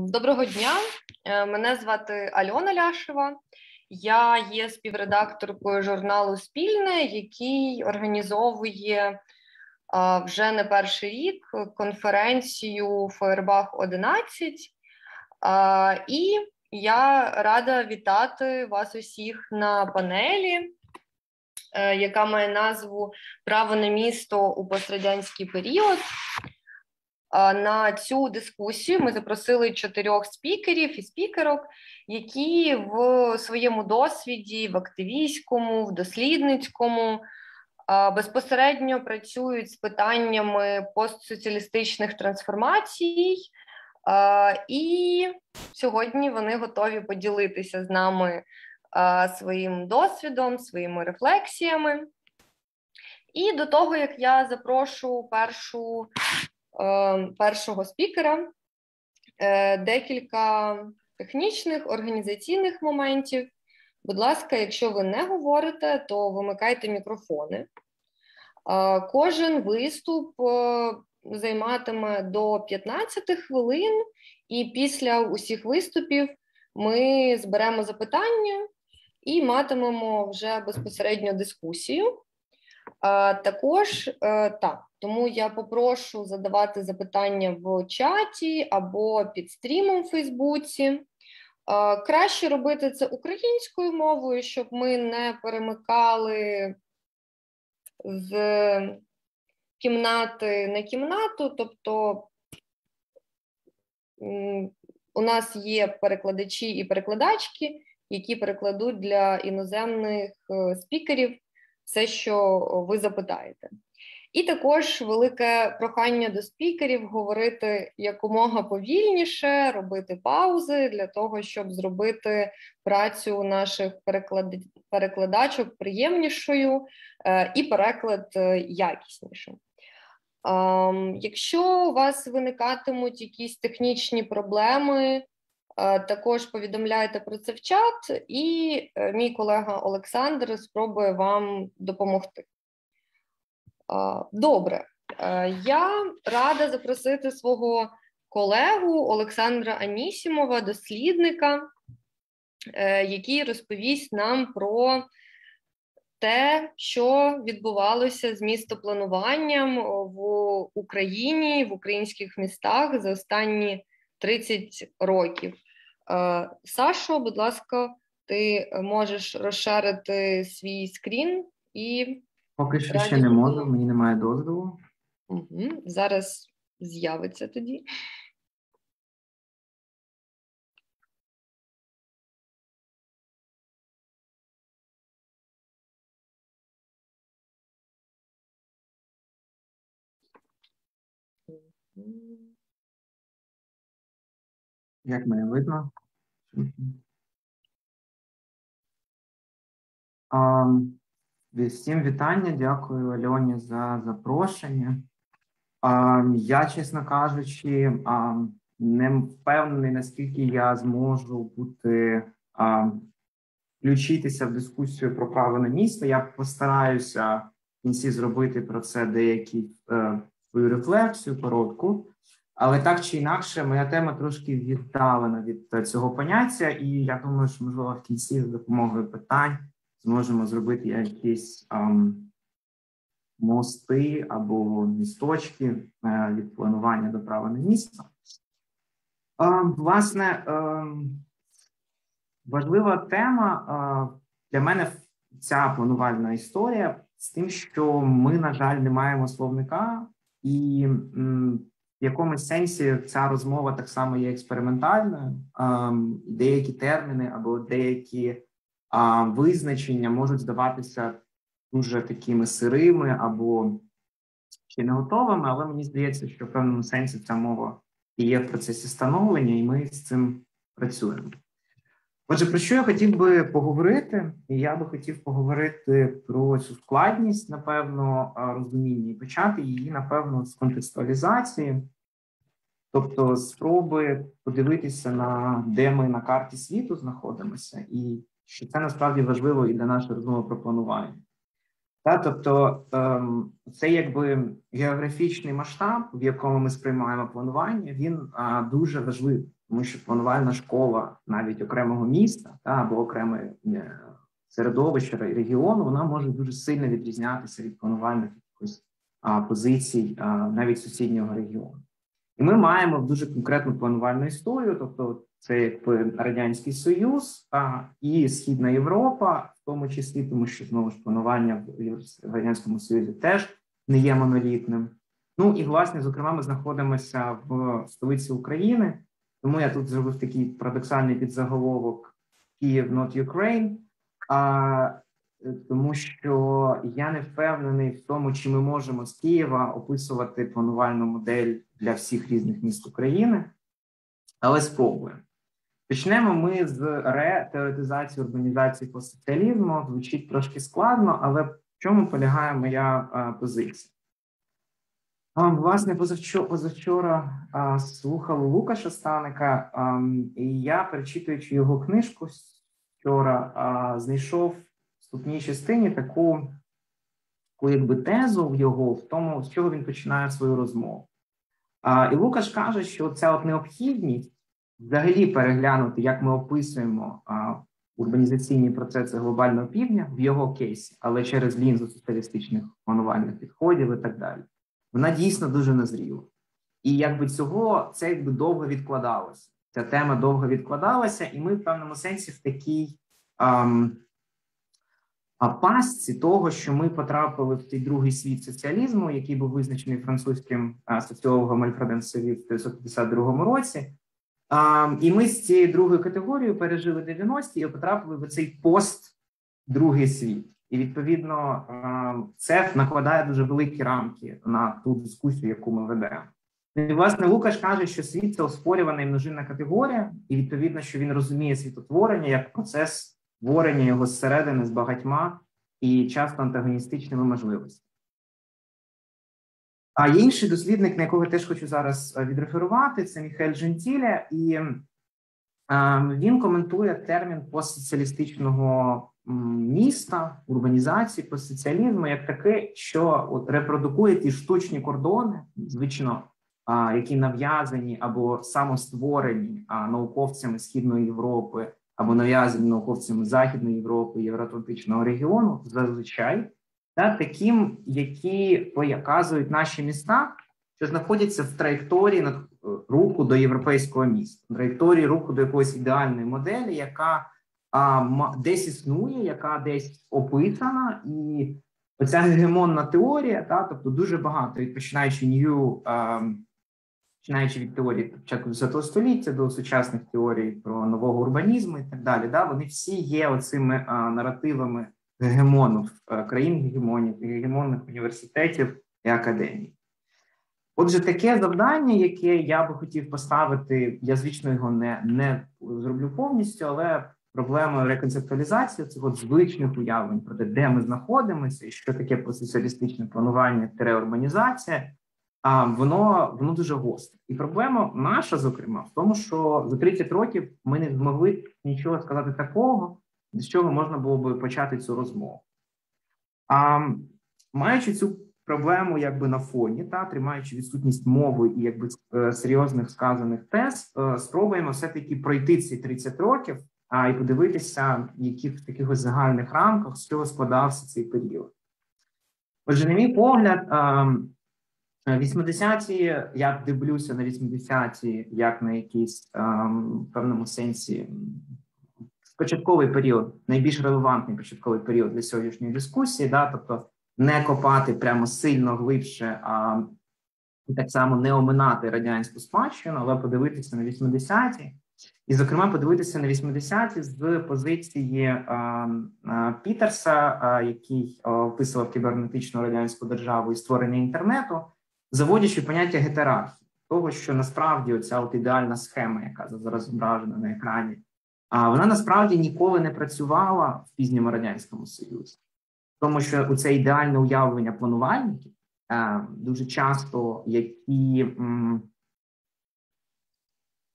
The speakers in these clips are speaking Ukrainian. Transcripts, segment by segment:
Доброго дня, е, мене звати Альона Ляшева. Я є співредакторкою журналу Спільне, який організовує вже не перший рік конференцію Фаєрбах 11. І я рада вітати вас усіх на панелі, е, яка має назву Право на місто у пострадянський період. На цю дискусію ми запросили чотирьох спікерів і спікерок, які в своєму досвіді, в активістському, в дослідницькому безпосередньо працюють з питаннями постсоціалістичних трансформацій, і сьогодні вони готові поділитися з нами своїм досвідом, своїми рефлексіями. І до того як я запрошу першу першого спікера, е, декілька технічних організаційних моментів. Будь ласка, якщо ви не говорите, то вимикайте мікрофони. Е, кожен виступ займатиме до 15 хвилин, і після усіх виступів ми зберемо запитання і матимемо вже безпосередньо дискусію. Також так, тому я попрошу задавати запитання в чаті або під стрімом в Фейсбуці. Краще робити це українською мовою, щоб ми не перемикали з кімнати на кімнату. Тобто у нас є перекладачі і перекладачки, які перекладуть для іноземних е, спікерів все, що ви запитаєте. І також велике прохання до спікерів говорити якомога повільніше, робити паузи для того, щоб зробити працю наших перекладачок приємнішою е, і переклад е, якіснішим. Якщо у вас виникатимуть якісь технічні проблеми, е, також повідомляйте про це в чат, і мій колега Олександр спробує вам допомогти. Добре, е, я рада запросити свого колегу Олександра Анісімова, дослідника, е, який розповість нам про те, що відбувалося з містоплануванням в Україні, в українських містах за останні 30 років. Е, Сашо, будь ласка, ти можеш розширити свій скрін і Поки що ще не можу, мені немає дозволу. Угу. Зараз з'явиться тоді. Як мене видно? Um, Всім вітання, дякую Альоні за запрошення. Я, чесно кажучи, не впевнений, наскільки я зможу бути включитися в дискусію про право на місто. Я постараюся в кінці зробити про це деякі е, свою рефлексію коротку, але так чи інакше, моя тема трошки віддалена від цього поняття, і я думаю, що можливо в кінці за допомогою питань зможемо зробити якісь um, мости або місточки uh, від планування до права на місто. Uh, власне, uh, важлива тема uh, для мене ця планувальна історія з тим, що ми, на жаль, не маємо словника, і в якомусь сенсі ця розмова так само є експериментальною. Деякі терміни або деякі а визначення можуть здаватися дуже такими сирими або ще не готовими, але мені здається, що в певному сенсі ця мова і є в процесі становлення, і ми з цим працюємо. Отже, про що я хотів би поговорити? І я би хотів поговорити про цю складність, напевно, розуміння і почати її, напевно, з контекстуалізації, тобто спроби подивитися на де ми на карті світу знаходимося, і що це насправді важливо і для нашої розмови про планування. Та, тобто ем, це якби географічний масштаб, в якому ми сприймаємо планування, він дуже важливий, тому що планувальна школа навіть окремого міста та або окреме е, середовище регіону, вона може дуже сильно відрізнятися від планувальних якихось позицій навіть сусіднього регіону. І ми маємо дуже конкретну планувальну історію, тобто це якби радянський союз а, і східна Європа, в тому числі, тому що знову ж планування в радянському союзі теж не є монолітним. Ну і власне, зокрема, ми знаходимося в столиці України. Тому я тут зробив такий парадоксальний підзаголовок Київ not Ukraine, а, тому що я не впевнений в тому, чи ми можемо з Києва описувати планувальну модель для всіх різних міст України, але спробуємо. Почнемо ми з ретеоретизації урбанізації по соціалізму. Звучить трошки складно, але в чому полягає моя а, позиція? А, власне, позавчора, позавчора а, слухав Лукаша Станика, а, і я, перечитуючи його книжку вчора, а, знайшов в вступній частині таку, таку якби тезу в його в тому, з чого він починає свою розмову. А, І Лукаш каже, що ця от необхідність взагалі переглянути, як ми описуємо а, урбанізаційні процеси глобального півдня в його кейсі, але через лінзу соціалістичних планувальних підходів і так далі. Вона дійсно дуже назріла. І якби цього це якби довго відкладалося. Ця тема довго відкладалася, і ми в певному сенсі в такій ам, а пастці того, що ми потрапили в той другий світ соціалізму, який був визначений французьким соціологом Альфредом Саві в 1952 році. І ми з цією другою категорією пережили 90-ті і потрапили в цей пост другий світ. І відповідно це накладає дуже великі рамки на ту дискусію, яку ми ведемо. І, власне, Лукаш каже, що світ це оспорювана і множинна категорія, і відповідно, що він розуміє світотворення як процес творення його зсередини з багатьма і часто антагоністичними можливостями. А інший дослідник, на якого я теж хочу зараз е, відреферувати, це Міхель Джентіле, і е, він коментує термін постсоціалістичного міста, урбанізації, постсоціалізму як таке, що от репродукує ті штучні кордони, звично, які нав'язані або самостворені науковцями Східної Європи, або нав'язані науковцями Західної Європи, Євроатлантичного регіону, зазвичай та таким, які показують наші міста, що знаходяться в траєкторії е, руху до європейського міста, траєкторії руху до якоїсь ідеальної моделі, яка а, десь існує, яка десь описана, і оця гегемонна теорія, та тобто дуже багато, починаючи Нью, починаючи від теорії початку ХХ століття до сучасних теорій про нового урбанізму і так далі, да, вони всі є оцими а, наративами гегемонів е, країн гегемонів, гегемонних університетів і академій. Отже, таке завдання, яке я би хотів поставити, я звично його не не зроблю повністю, але проблема реконцептуалізації цього звичних уявлень про те, де ми знаходимося, і що таке посоціалістичне планування урбанізація, а воно воно дуже гостре. І проблема наша, зокрема, в тому, що за 30 років ми не змогли нічого сказати такого, з чого можна було би почати цю розмову. А маючи цю проблему якби на фоні, та тримаючи відсутність мови і якби е, серйозних сказаних тез, е, спробуємо все-таки пройти ці 30 років, а і подивитися, в яких таких загальних рамках з чого складався цей період. Отже, на мій погляд, 80-ті, я дивлюся на 80-ті як на якийсь в певному сенсі початковий період, найбільш релевантний початковий період для сьогоднішньої дискусії, да, тобто не копати прямо сильно глибше, а так само не оминати радянську спадщину, але подивитися на 80-ті. І, зокрема, подивитися на 80-ті з позиції а, а, Пітерса, а, який описував кібернетичну радянську державу і створення інтернету, заводячи поняття гетерархії, того, що насправді оця от ідеальна схема, яка зараз зображена на екрані, а вона насправді ніколи не працювала в пізньому радянському союзі, тому що у це ідеальне уявлення планувальників дуже часто, які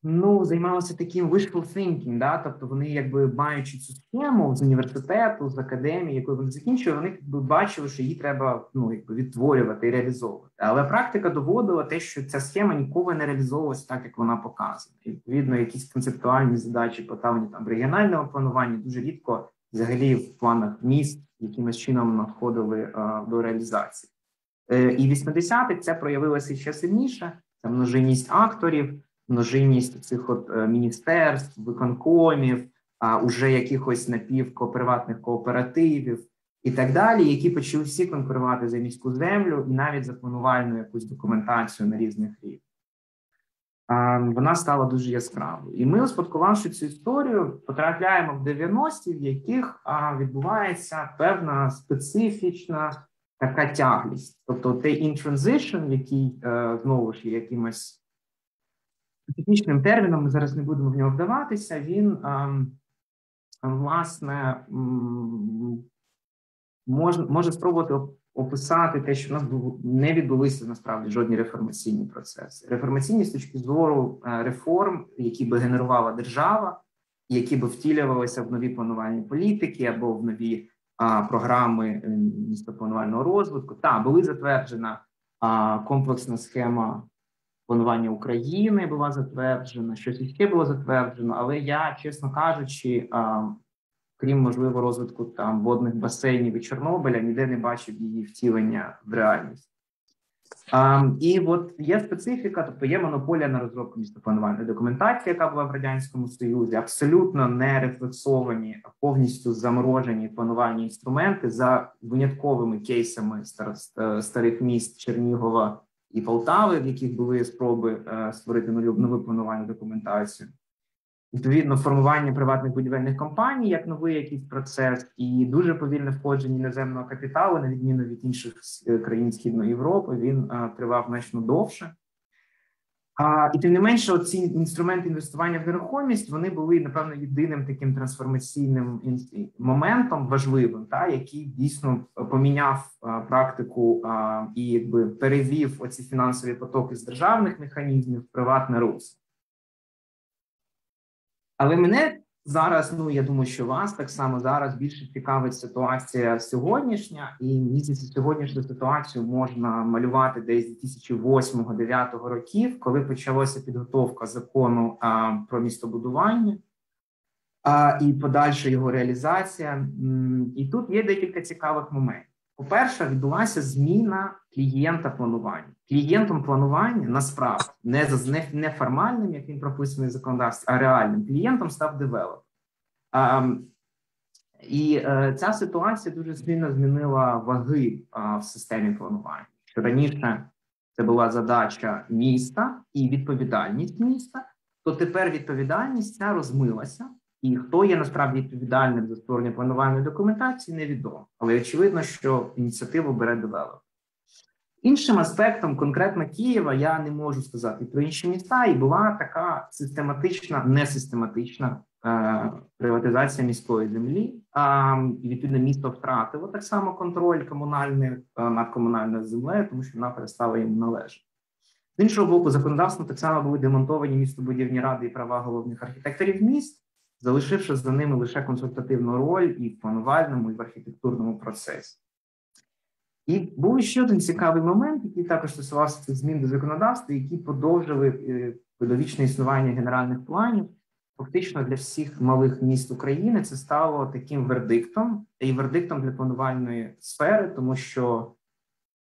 ну, займалися таким wishful thinking, да? тобто вони, якби маючи цю схему з університету, з академії, яку вони закінчили, вони якби бачили, що її треба ну, якби відтворювати і реалізовувати. Але практика доводила те, що ця схема ніколи не реалізовувалася так, як вона показана. І, відповідно, якісь концептуальні задачі, поставлені там в регіональному плануванні, дуже рідко взагалі в планах міст якимось чином надходили а, до реалізації. Е, і 80-х це проявилося ще сильніше. Це множинність акторів множинність цих от е, міністерств, виконкомів, а уже якихось напівкоприватних кооперативів і так далі, які почали всі конкурувати за міську землю і навіть за планувальну якусь документацію на різних рівнях. Вона стала дуже яскравою, і ми, успадкувавши цю історію, потрапляємо в 90-ті, в яких відбувається певна специфічна така тяглість, тобто той transition, який е, знову ж є якимось технічним терміном, ми зараз не будемо в нього вдаватися. Він ем, власне може, може спробувати описати те, що в нас не відбулися насправді жодні реформаційні процеси. Реформаційні з точки зору е, реформ, які би генерувала держава, які би втілювалися в нові планувальні політики або в нові а, програми містопланувального розвитку. Та були затверджена а, комплексна схема планування України була затверджена, щось іще було затверджено, але я, чесно кажучи, крім можливо розвитку там водних басейнів і Чорнобиля, ніде не бачив її втілення в реальність. А, І от є специфіка, тобто є монополія на розробку містопланувальної документації, яка була в радянському союзі, абсолютно не рефлексовані, повністю заморожені планувальні інструменти за винятковими кейсами старих міст Чернігова і Полтави, в яких були спроби е, створити нову планувальну документацію. Відповідно, формування приватних будівельних компаній як новий якийсь процес, і дуже повільне входження іноземного капіталу, на відміну від інших е, країн Східної Європи, він е, тривав значно довше. А, І тим не менше, ці інструменти інвестування в нерухомість вони були напевно єдиним таким трансформаційним моментом важливим, та який дійсно поміняв а, практику а, і якби перевів оці фінансові потоки з державних механізмів в приватне русло. Але мене Зараз, ну я думаю, що вас так само зараз більше цікавить ситуація сьогоднішня, і здається, сьогоднішню ситуацію можна малювати десь з 2008-2009 років, коли почалася підготовка закону а, про містобудування і подальша його реалізація. І тут є декілька цікавих моментів. По-перше, відбулася зміна клієнта планування. Клієнтом планування насправді не не, формальним, як він прописаний в а реальним клієнтом став девелопер. І е, ця ситуація дуже сильно змінила ваги в системі планування. Що раніше це була задача міста і відповідальність міста, то тепер відповідальність ця розмилася. І хто є насправді відповідальним за створення планувальної документації, невідомо. Але очевидно, що ініціативу бере девелопер. Іншим аспектом, конкретно Києва, я не можу сказати про інші міста, і була така систематична, несистематична е, приватизація міської землі. А і відповідно місто втратило так само контроль комунальний е, над комунальною землею, тому що вона перестала їм належати. З іншого боку, законодавством так само були демонтовані містобудівні ради і права головних архітекторів міст залишивши за ними лише консультативну роль і в планувальному, і в архітектурному процесі. І був ще один цікавий момент, який також стосувався цих змін до законодавства, які подовжили е, довічне існування генеральних планів. Фактично для всіх малих міст України це стало таким вердиктом і вердиктом для планувальної сфери, тому що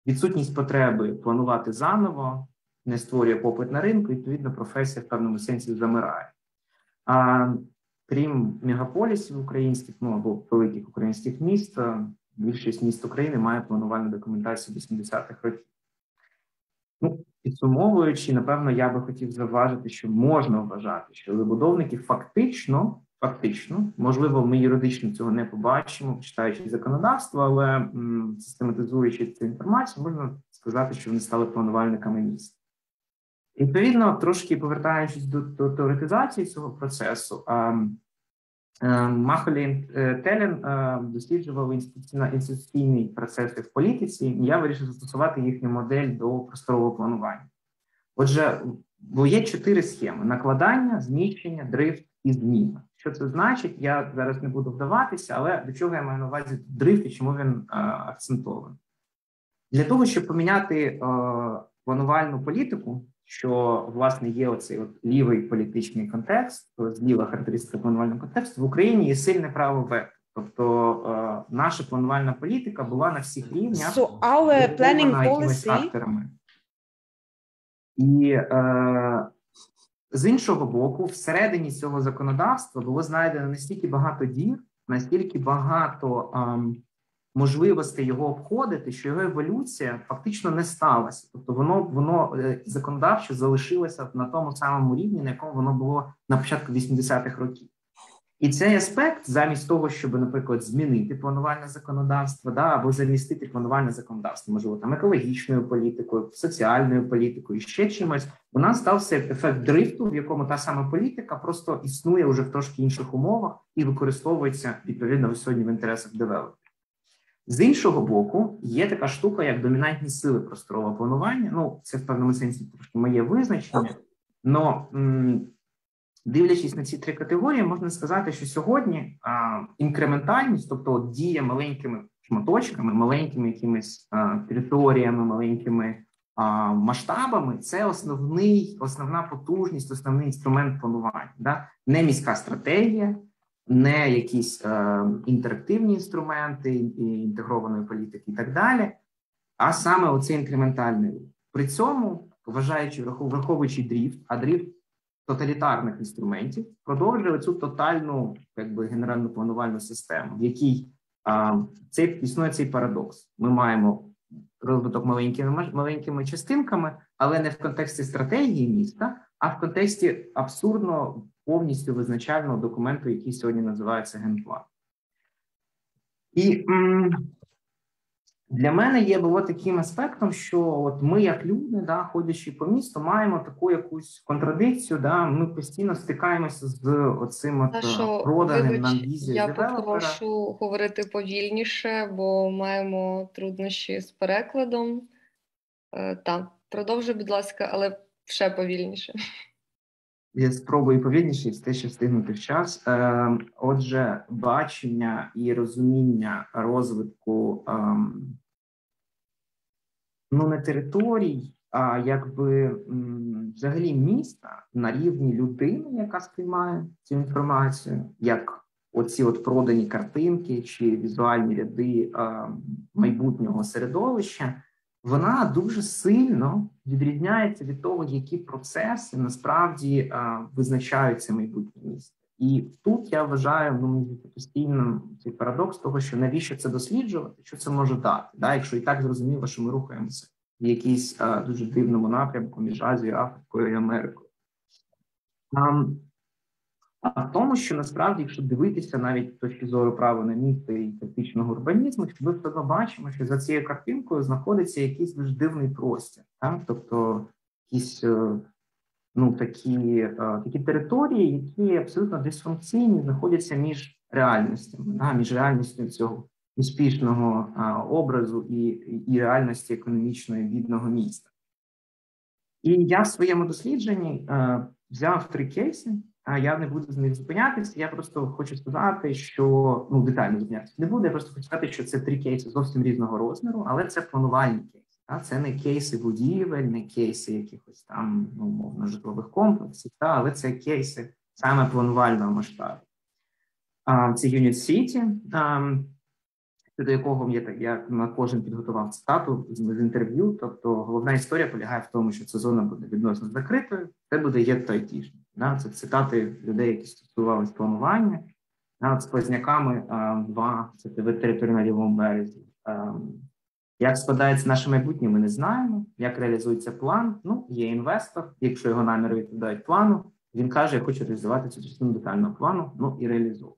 відсутність потреби планувати заново не створює попит на ринку, і відповідно професія в певному сенсі замирає. А крім мегаполісів українських, ну або великих українських міст, більшість міст України має планувальну документацію 80-х років. Ну, підсумовуючи, напевно, я би хотів зауважити, що можна вважати, що забудовники фактично, фактично, можливо, ми юридично цього не побачимо, читаючи законодавство, але м, систематизуючи цю інформацію, можна сказати, що вони стали планувальниками міст. Відповідно, трошки повертаючись до, до теоретизації цього процесу, Махолі е, Телен е, досліджував інституційні процеси в політиці, і я вирішив застосувати їхню модель до просторового планування. Отже, Бо є чотири схеми: накладання, зміщення, дрифт і зміна. Що це значить? Я зараз не буду вдаватися, але до чого я маю на увазі дрифт і чому він акцентований? Для того, щоб поміняти планувальну політику, що власне є оцей от лівий політичний контекст, зліва характеристика планувального контексту в Україні є сильне право вето. Тобто е, наша планувальна політика була на всіх рівнях So our planning policy факторами. І е, з іншого боку, всередині цього законодавства було знайдено настільки багато дір, настільки багато ем, можливостей його обходити, що його еволюція фактично не сталася. Тобто, воно воно е, законодавчо залишилося на тому самому рівні, на якому воно було на початку 80-х років. І цей аспект, замість того, щоб, наприклад, змінити планувальне законодавство, да, або замістити планувальне законодавство, можливо, там екологічною політикою, соціальною політикою, ще чимось, у нас стався ефект дрифту, в якому та сама політика просто існує вже в трошки інших умовах і використовується відповідно сьогодні в інтересах девелоперів. З іншого боку, є така штука, як домінантні сили просторового планування. Ну, це в певному сенсі трошки моє визначення, м- дивлячись на ці три категорії, можна сказати, що сьогодні а, інкрементальність, тобто от, дія маленькими шматочками, маленькими якимись а, територіями, маленькими а, масштабами, це основний, основна потужність, основний інструмент планування. Да? Не міська стратегія, не якісь е, інтерактивні інструменти інтегрованої політики і так далі, а саме оцей інкрементальний рух. При цьому, вважаючи враховуючи дріфт, а дріфт тоталітарних інструментів, продовжує цю тотальну якби генеральну планувальну систему, в якій а, цей існує цей парадокс. Ми маємо розвиток маленькими маленькими частинками, але не в контексті стратегії міста, а в контексті абсурдно повністю визначального документу, який сьогодні називається генплан. І для мене є було таким аспектом, що от ми, як люди, да, ходячи по місту, маємо таку якусь контрадикцію. Да, Ми постійно стикаємося з оцим от що, проданим вибач, нам візію Я попрошу говорити повільніше, бо маємо труднощі з перекладом. Е, так, продовжуй, будь ласка, але ще повільніше. Я спробую повільніше і все ще встигнути в час. Е, Отже, бачення і розуміння розвитку е, ну не територій, а якби взагалі міста на рівні людини, яка сприймає цю інформацію, як оці от продані картинки чи візуальні ряди е, майбутнього середовища вона дуже сильно відрізняється від того, які процеси насправді а, визначають це майбутнє місто. І тут я вважаю ну, постійно цей парадокс того, що навіщо це досліджувати, що це може дати, да, якщо і так зрозуміло, що ми рухаємося в якійсь а, дуже дивному напрямку між Азією, Африкою і Америкою. А, а в тому, що насправді, якщо дивитися навіть з точки зору права на місто і фактичного урбанізму, ми все одно бачимо, що за цією картинкою знаходиться якийсь дуже дивний простір, так? тобто якісь ну такі такі території, які абсолютно дисфункційні, знаходяться між реальностями, да? між реальністю цього успішного образу і, і реальності економічної бідного міста. І я в своєму дослідженні взяв три кейси. Я не буду з них зупинятися. Я просто хочу сказати, що ну детально зупинятися не буду. Я просто хочу сказати, що це три кейси зовсім різного розміру, але це планувальні кейси. Та це не кейси будівель, не кейси якихось там ну, умовно житлових комплексів, та але це кейси саме планувального масштабу. А, Це Unit City, до якого я так я на кожен підготував цитату з, інтерв'ю. Тобто, головна історія полягає в тому, що ця зона буде відносно закритою. Це буде єтто айтішник. Це цитати людей, які стосувалися планування. З Позняками два це територія на лівому березі. Як складається наше майбутнє, ми не знаємо. Як реалізується план? Ну, є інвестор. Якщо його наміри відповідають плану, він каже: Я хочу реалізувати цю частину детального плану, ну і реалізовує.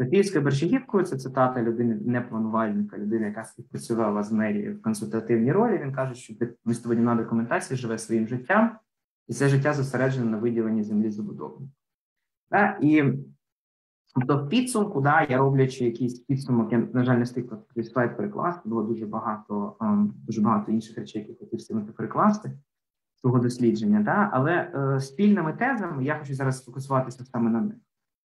Софіївською Бершагівкою це цитата людини не планувальника, людини, яка співпрацювала з мерією в консультативній ролі. Він каже, що містобудівна документація живе своїм життям, і це життя зосереджене на виділенні землі забудовників. Да? І тобто підсумку, да, я роблячи якийсь підсумок, я, на жаль, не встиг слайд перекласти, було дуже багато ем, дуже багато інших речей, які хотів встигнути перекласти. цього дослідження, да? але е, спільними тезами я хочу зараз сфокусуватися саме на них.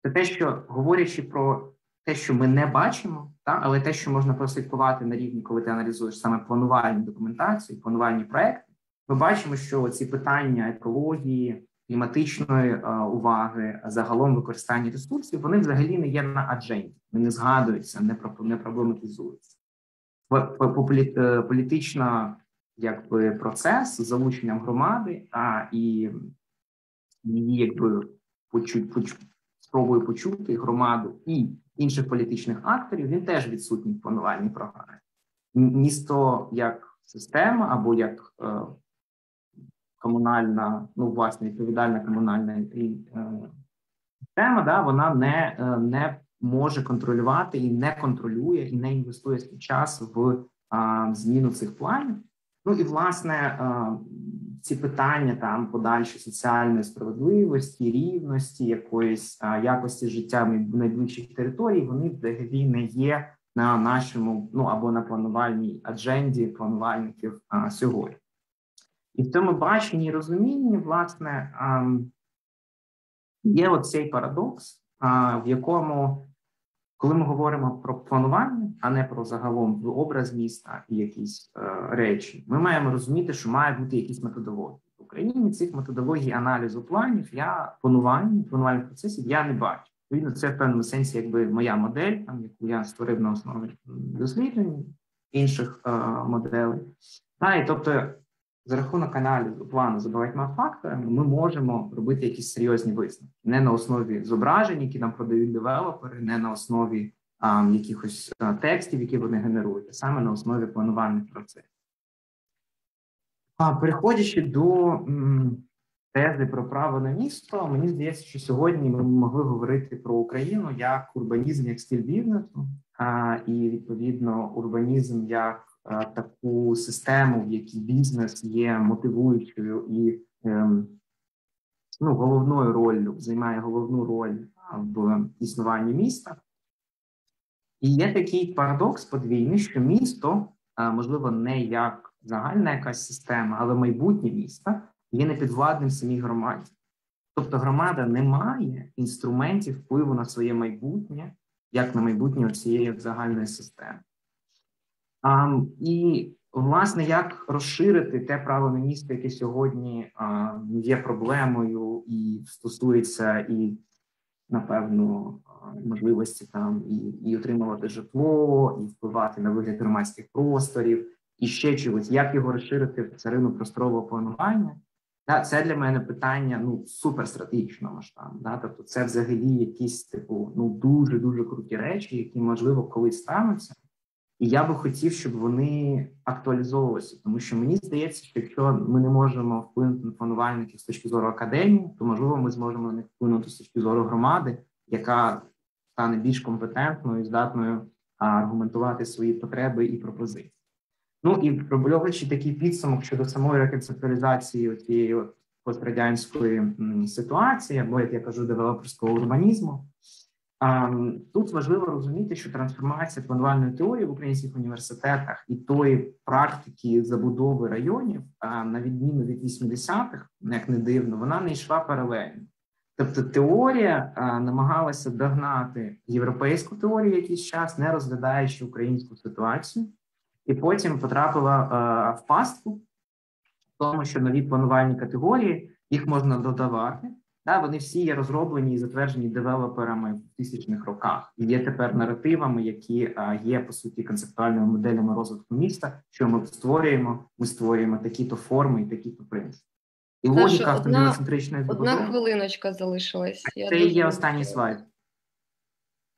Це те, що говорячи про те, що ми не бачимо, та, але те, що можна прослідкувати на рівні, коли ти аналізуєш саме планувальні документації, планувальні проекти, ми бачимо, що ці питання екології, кліматичної е, уваги, загалом використання ресурсів, вони взагалі не є на адженді, вони не згадуються, не не проблематизуються. Е, політична якби процес з залученням громади а, і її якби почуть, поч, спробую почути громаду і інших політичних акторів, він теж відсутній в планувальній програмі. Місто як система або як е, комунальна, ну власне відповідальна комунальна е, система, да, вона не, е, не може контролювати і не контролює, і не інвестує свій час в зміну цих планів. Ну і власне а, ці питання там подальшої соціальної справедливості, рівності, якоїсь якості життя в найближчих територій, вони взагалі не є на нашому ну або на планувальній адженді планувальників а, сьогодні. І в цьому баченні і розумінні, власне, є оцей парадокс, в якому коли ми говоримо про планування, а не про загалом образ міста і якісь е, речі, ми маємо розуміти, що має бути якісь методології в Україні. Цих методологій аналізу планів я планування планувальних процесів я не бачу. Відповідно, це в певному сенсі, якби моя модель, там яку я створив на основі досліджень інших е, моделей. Та, і тобто за рахунок аналізу плану за багатьма факторами ми можемо робити якісь серйозні висновки не на основі зображень, які нам продають девелопери, не на основі а, якихось а, текстів, які вони генерують, а саме на основі планувальних процесів. А переходячи до м, тези про право на місто, мені здається, що сьогодні ми могли говорити про Україну як урбанізм, як стиль бізнесу, а, і відповідно урбанізм як таку систему, в якій бізнес є мотивуючою і ем, ну, головною ролью, займає головну роль в існуванні міста. І є такий парадокс подвійний, що місто, можливо, не як загальна якась система, але майбутнє міста є непідвладним самій громаді. Тобто громада не має інструментів впливу на своє майбутнє, як на майбутнє цієї загальної системи. І, власне, як розширити те право на місто, яке сьогодні є проблемою і стосується і, напевно, можливості там і і отримувати житло, і впливати на вигляд громадських просторів, і ще чогось, як його розширити в царину просторового планування. Да, це для мене питання ну суперстратегічного масштабу. Да? Тобто, це взагалі якісь типу ну дуже дуже круті речі, які можливо колись стануться. І я би хотів, щоб вони актуалізовувалися, тому що мені здається, що якщо ми не можемо вплинути на планувальників з точки зору академії, то можливо ми зможемо на них вплинути з точки зору громади, яка стане більш компетентною здатною аргументувати свої потреби і пропозиції. Ну і роблячи такий підсумок щодо самої реконцептуалізації цієї пострадянської ситуації, або як я кажу, девелоперського урбанізму. Тут важливо розуміти, що трансформація планувальної теорії в українських університетах і тої практики забудови районів, на відміну від 80-х, як не дивно, вона не йшла паралельно. Тобто теорія намагалася догнати європейську теорію якийсь час, не розглядаючи українську ситуацію, і потім потрапила в пастку, в тому, що нові планувальні категорії їх можна додавати. Та вони всі є розроблені і затверджені девелоперами в тисячних роках і є тепер наративами, які є по суті концептуальними моделями розвитку міста. Що ми створюємо? Ми створюємо такі-то форми і такі-то принципи. І Наша логіка автомобілоцентричної одна, Одна хвилиночка залишилась. Я це є останній слайд.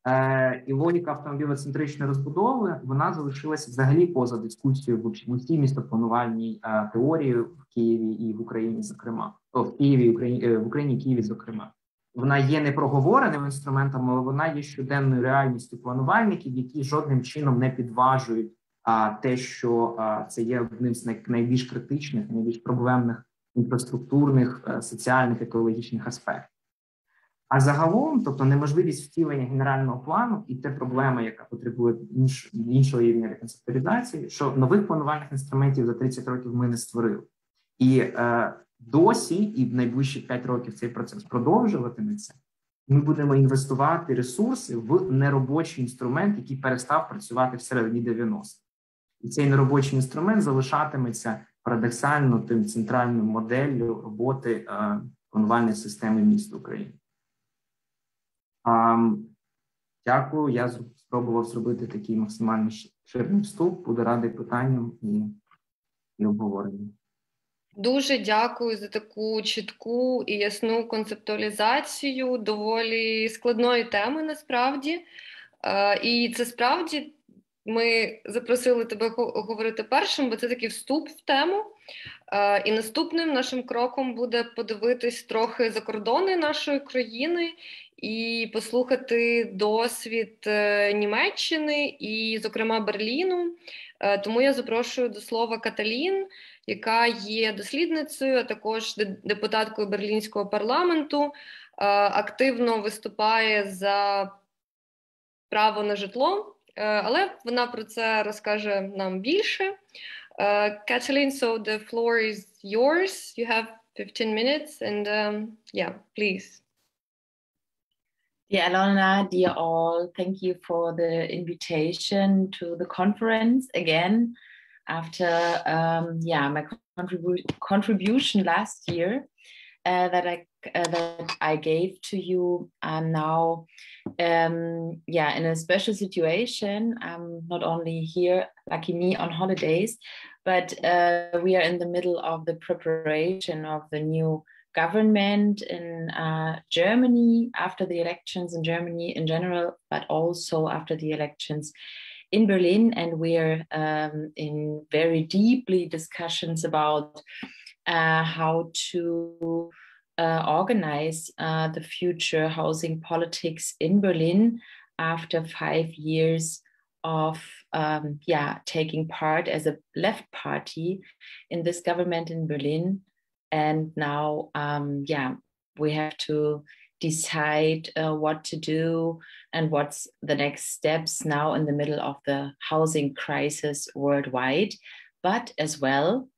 Е, І логіка автомобілоцентричної розбудови вона залишилася взагалі поза дискусією в усій містопланувальній е, теорії в Києві і в Україні, зокрема в Києві, Україні е, в Україні, Києві, зокрема. Вона є не проговореним інструментом, але вона є щоденною реальністю планувальників, які жодним чином не підважують а, те, що а, це є одним з найбільш критичних, найбільш проблемних інфраструктурних, а, е, соціальних екологічних аспектів. А загалом, тобто неможливість втілення генерального плану, і те проблема, яка потребує інш, іншого рівня реконцептуалізації, що нових планувальних інструментів за 30 років ми не створили. І е, досі, і в найближчі 5 років цей процес продовжуватиметься. Ми будемо інвестувати ресурси в неробочий інструмент, який перестав працювати всередині 90-х. І цей неробочий інструмент залишатиметься парадоксально тим центральною моделлю роботи е, планувальної системи міст України. Дякую. Я спробував зробити такий максимально ширний вступ. Буду радий питанням і, і обговоренням. Дуже дякую за таку чітку і ясну концептуалізацію доволі складної теми насправді. Е, і це справді ми запросили тебе говорити першим, бо це такий вступ в тему. Е, і наступним нашим кроком буде подивитись трохи за кордони нашої країни і послухати досвід е, Німеччини і, зокрема, Берліну. Тому я запрошую до слова Каталін яка є дослідницею, а також депутаткою берлінського парламенту, е, активно виступає за право на житло, е, але вона про це розкаже нам більше. Katalin, so the floor is yours. You have 15 minutes, and um, yeah, please. Dear Alona, dear all, thank you for the invitation to the conference again. after um, yeah my contribu- contribution last year uh, that I uh, that I gave to you. I'm now um, yeah in a special situation. I'm not only here, lucky me, on holidays, but uh, we are in the middle of the preparation of the new government in uh, Germany after the elections in Germany in general, but also after the elections in Berlin, and we're um, in very deeply discussions about uh, how to uh, organize uh, the future housing politics in Berlin after five years of um, yeah taking part as a left party in this government in Berlin, and now um, yeah we have to decide uh, what to do and what's the next steps now in the middle of the housing crisis worldwide, but as well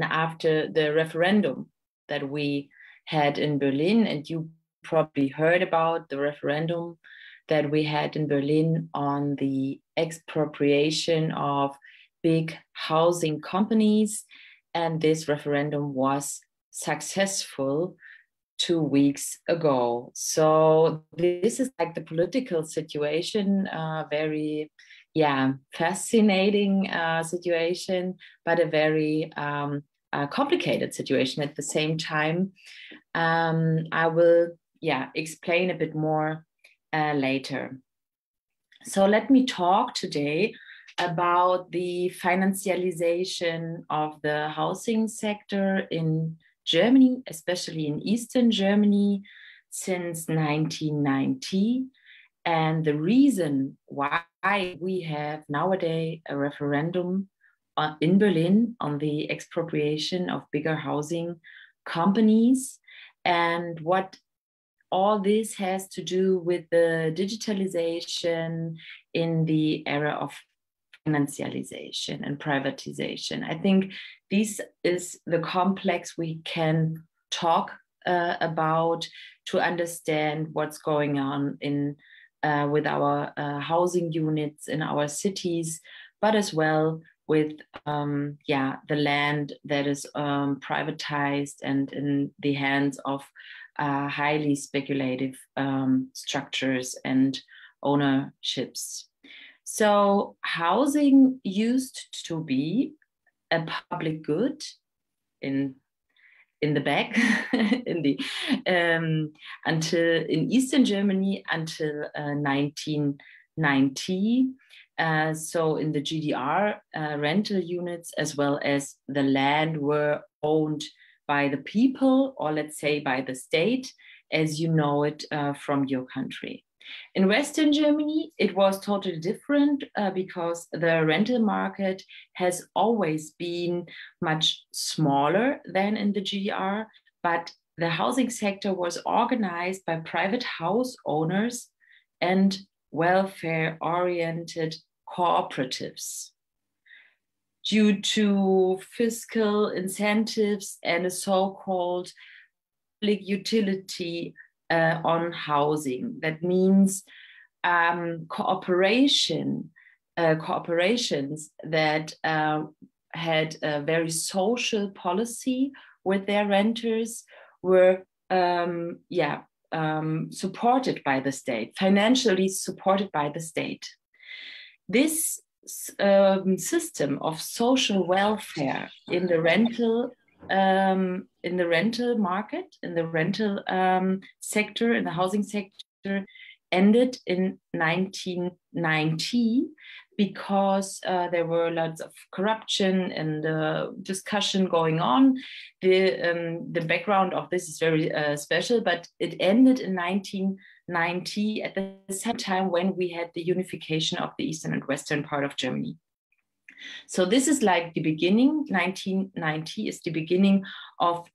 after the referendum that we had in Berlin, and you probably heard about the referendum that we had in Berlin on the expropriation of big housing companies. And this referendum was successful two weeks ago. So this is like the political situation, uh, very, yeah, fascinating uh, situation, but a very um, uh, complicated situation at the same time. Um, I will, yeah, explain a bit more uh, later. So let me talk today about the financialization of the housing sector in Germany, especially in Eastern Germany, since 1990. And the reason why we have nowadays a referendum uh, in Berlin on the expropriation of bigger housing companies and what all this has to do with the digitalization in the era of financialization and privatization. I think this is the complex we can talk uh, about to understand what's going on in uh, with our uh, housing units in our cities, but as well with um, yeah the land that is um, privatized and in the hands of uh, highly speculative um, structures and ownerships. So housing used to be a public good in in the back in the um, until in Eastern Germany until uh, 1990. Uh, so in the GDR, uh, rental units as well as the land were owned by the people, or let's say by the state, as you know it uh, from your country. In Western Germany, it was totally different uh, because the rental market has always been much smaller than in the GDR, but the housing sector was organized by private house owners and welfare oriented cooperatives. due to fiscal incentives and a so-called public utility uh, on housing. That means um, cooperation, uh, cooperations that uh, had a very social policy with their renters were, um, yeah, um, supported by the state, financially supported by the state. This um, system of social welfare in the rental um, in the rental market, in the rental um, sector, in the housing sector, ended in 1990 because uh, there were lots of corruption and uh, discussion going on. The, um, the background of this is very uh, special, but it ended in 1990 at the same time when we had the unification of the eastern and western part of Germany. So this is like the beginning, 1990 is the beginning of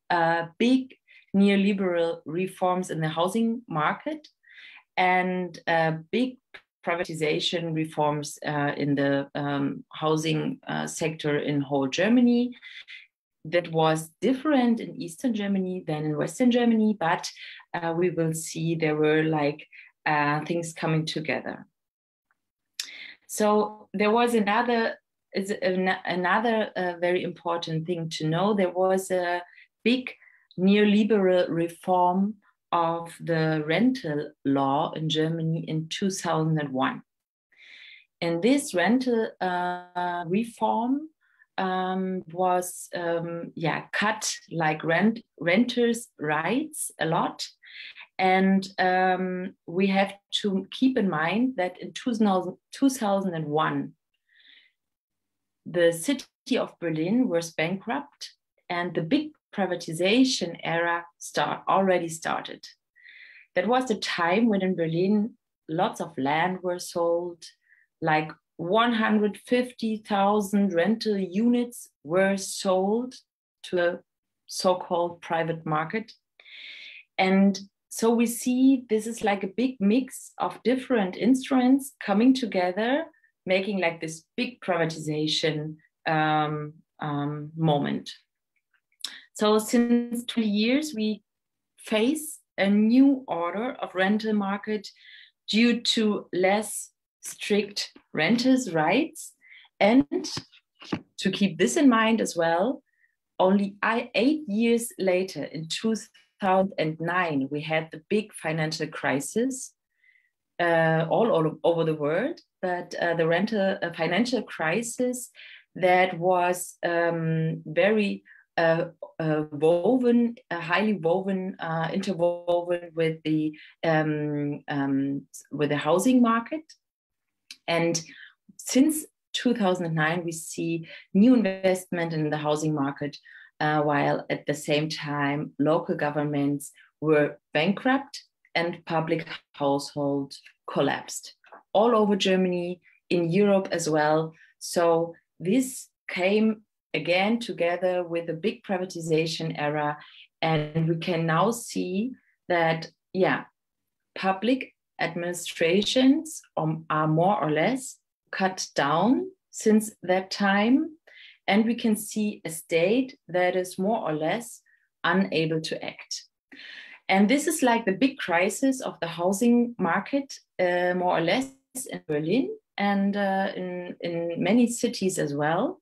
big neoliberal reforms in the housing market and big privatization reforms uh, in the um, housing uh, sector in whole Germany. That was different in Eastern Germany than in Western Germany, but uh, we will see there were like uh, things coming together. So there was another is another uh, very important thing to know. There was a big neoliberal reform of the rental law in Germany in 2001. And this rental uh, reform um, was um, yeah cut like rent renters' rights a lot, and um, we have to keep in mind that in 2000, 2001 the city of Berlin was bankrupt, and the big privatization era start, already started. That was the time when in Berlin lots of land were sold, like 150,000 rental units were sold to a so-called private market. And so we see this is like a big mix of different instruments coming together, making like this big privatization um, um, moment. So since 20 years, we face a new order of rental market due to less strict renters' rights. And to keep this in mind as well, only eight years later, in 2009, we had the big financial crisis uh, all, all over the world, but uh, the rental uh, financial crisis that was um, very uh, uh, woven, uh, highly woven, interwoven with the um, um, with the housing market. And since 2009, we see new investment in the housing market, while at the same time local governments were bankrupt and public households collapsed all over Germany, in Europe as well. So this came again together with the big privatization era. And we can now see that, yeah, public administrations um, are more or less cut down since that time. And we can see a state that is more or less unable to act. And this is like the big crisis of the housing market, uh, more or less in Berlin and uh, in, in many cities as well.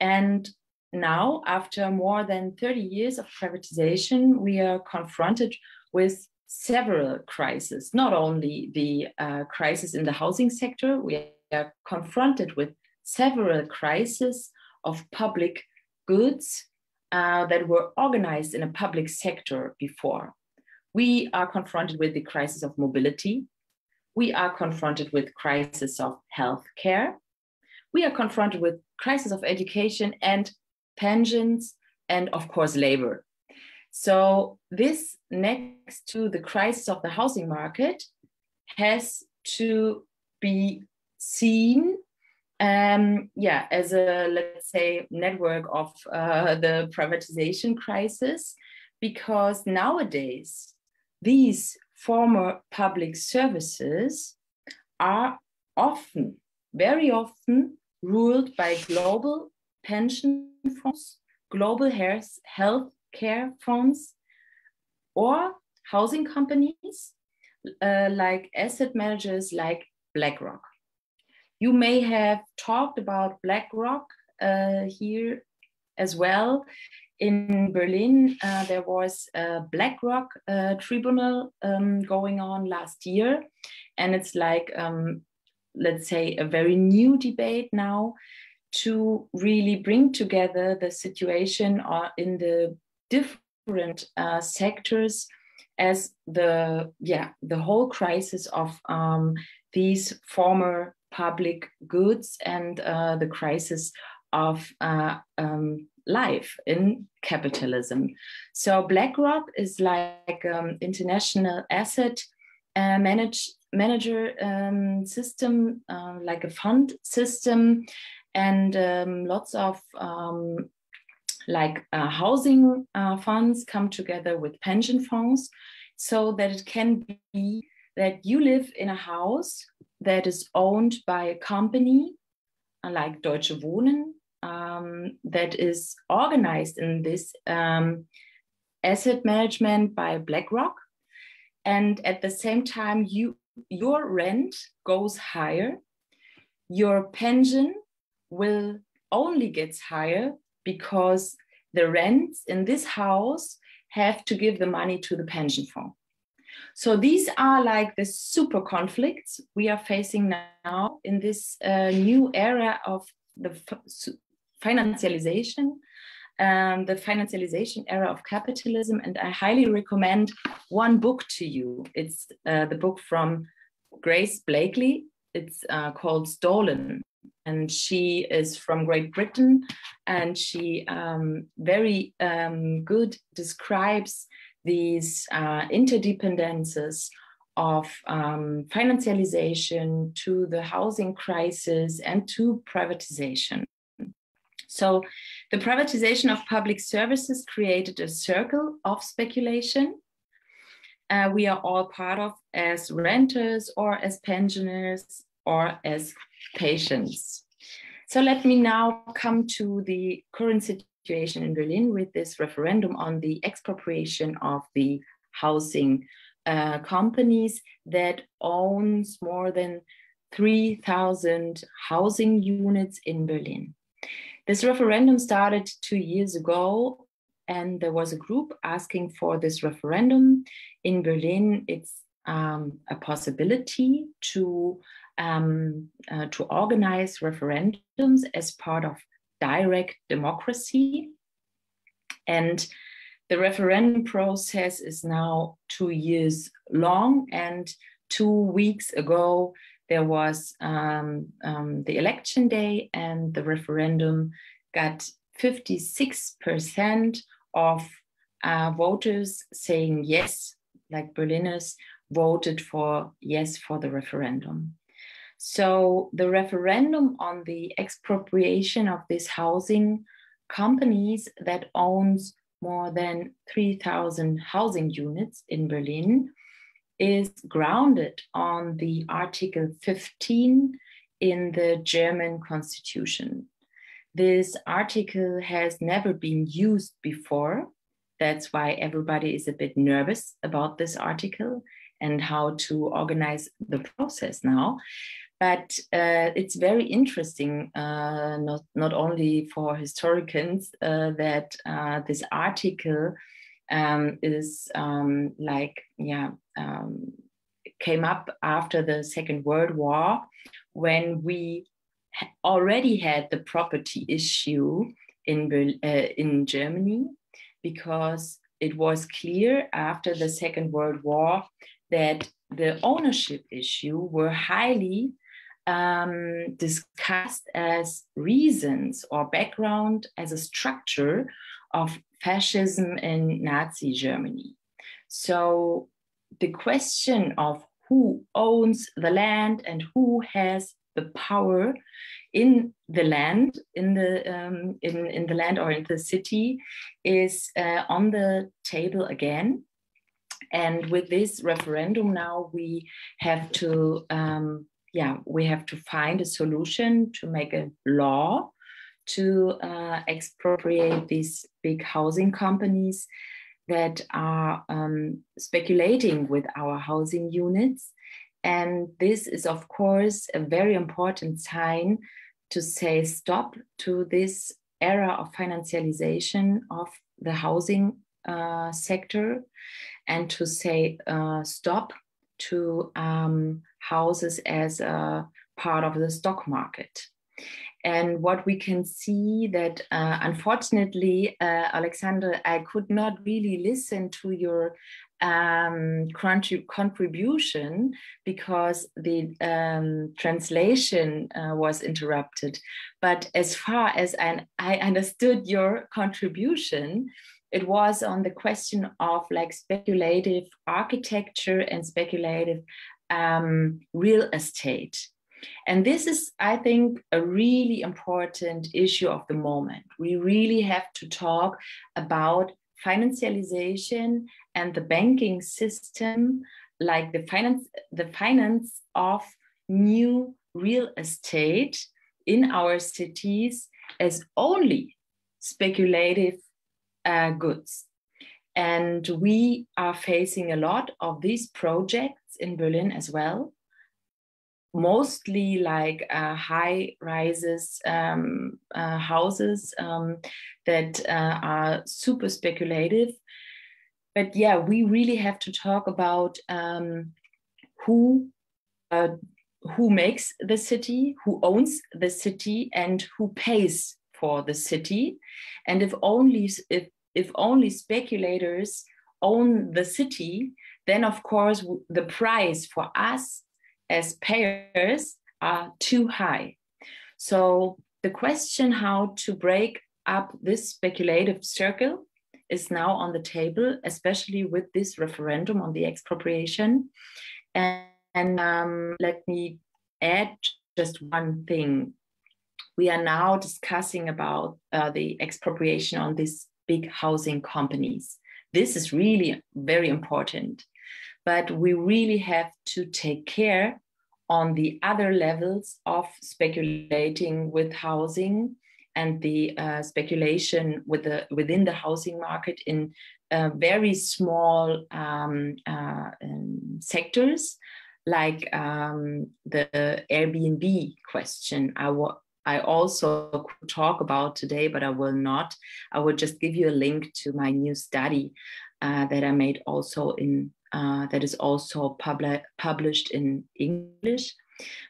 And now, after more than 30 years of privatization, we are confronted with several crises, not only the uh, crisis in the housing sector, we are confronted with several crises of public goods uh, that were organized in a public sector before. We are confronted with the crisis of mobility. We are confronted with crisis of healthcare. We are confronted with crisis of education and pensions, and of course, labor. So, this next to the crisis of the housing market has to be seen um, yeah, as a, let's say, network of uh, the privatization crisis, because nowadays these former public services are often, very often, ruled by global pension funds, global health, care funds, or housing companies uh, like asset managers like BlackRock. You may have talked about BlackRock uh, here as well. In Berlin, uh, there was a BlackRock uh, tribunal um, going on last year, and it's like, um, let's say, a very new debate now to really bring together the situation uh, in the different uh, sectors as the yeah the whole crisis of um, these former public goods and uh, the crisis of uh, um, life in capitalism. So BlackRock is like um, international asset uh, manage, manager um, system, uh, like a fund system, and um, lots of um, like uh, housing uh, funds come together with pension funds so that it can be that you live in a house that is owned by a company uh, like Deutsche Wohnen um, that is organized in this um, asset management by BlackRock. And at the same time, you your rent goes higher, your pension will only gets higher because the rents in this house have to give the money to the pension fund. So these are like the super conflicts we are facing now in this uh, new era of the financialization, um, the financialization era of capitalism. And I highly recommend one book to you. It's uh, the book from Grace Blakeley. It's uh, called Stolen and she is from Great Britain, and she um, very um, good describes these uh, interdependencies of um, financialization to the housing crisis and to privatization. So, the privatization of public services created a circle of speculation. Uh, we are all part of as renters or as pensioners or as patients. So let me now come to the current situation in Berlin with this referendum on the expropriation of the housing uh, companies that owns more than 3,000 housing units in Berlin. This referendum started two years ago, and there was a group asking for this referendum. In Berlin, it's um, a possibility to um, uh, to organize referendums as part of direct democracy. And the referendum process is now two years long. And two weeks ago, there was um, um, the election day, and the referendum got 56% of uh, voters saying yes, like Berliners voted for yes for the referendum. So the referendum on the expropriation of these housing companies that owns more than 3,000 housing units in Berlin is grounded on the Article 15 in the German constitution. This article has never been used before. That's why everybody is a bit nervous about this article and how to organize the process now but uh, it's very interesting, uh, not, not only for historians, uh, that uh, this article um, is um, like, yeah, um, came up after the Second World War when we already had the property issue in, uh, in Germany because it was clear after the Second World War that the ownership issue were highly um, discussed as reasons or background as a structure of fascism in Nazi Germany. So the question of who owns the land and who has the power in the land, in the um, in, in the land or in the city, is uh, on the table again. And with this referendum now, we have to um, yeah, we have to find a solution to make a law to uh, expropriate these big housing companies that are um, speculating with our housing units. And this is, of course, a very important sign to say stop to this era of financialization of the housing uh, sector and to say uh, stop to um, houses as a part of the stock market. And what we can see that uh, unfortunately, uh, Alexander, I could not really listen to your um, contribution because the um, translation uh, was interrupted. But as far as I, I understood your contribution, it was on the question of like speculative architecture and speculative um, real estate. And this is, I think, a really important issue of the moment. We really have to talk about financialization and the banking system, like the finance, the finance of new real estate in our cities as only speculative uh, goods. And we are facing a lot of these projects in Berlin as well. Mostly like uh, high rises um, uh, houses um, that uh, are super speculative. But yeah, we really have to talk about um, who uh, who makes the city, who owns the city, and who pays for the city. And if only if if only speculators own the city, then of course the price for us as payers are too high. So the question how to break up this speculative circle is now on the table, especially with this referendum on the expropriation. And, and um, let me add just one thing. We are now discussing about uh, the expropriation on these big housing companies. This is really very important. But we really have to take care on the other levels of speculating with housing and the uh, speculation with the, within the housing market in uh, very small um, uh, um, sectors, like um, the Airbnb question. I, I also could talk about today, but I will not. I will just give you a link to my new study uh, that I made also in uh, that is also publi- published in English.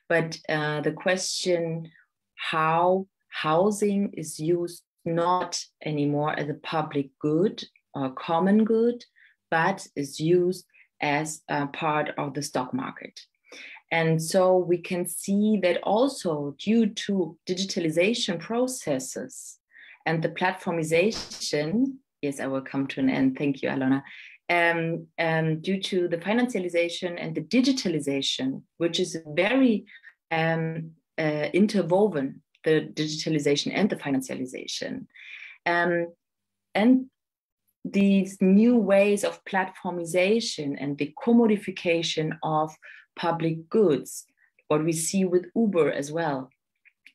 But uh, the question how housing is used not anymore as a public good or common good, but is used as a part of the stock market. And so we can see that also due to digitalization processes and the platformization, yes, I will come to an end. Thank you, Alona. Um, um, due to the financialization and the digitalization, which is very um, uh, interwoven the digitalization and the financialization. Um, and these new ways of platformization and the commodification of public goods, what we see with Uber as well,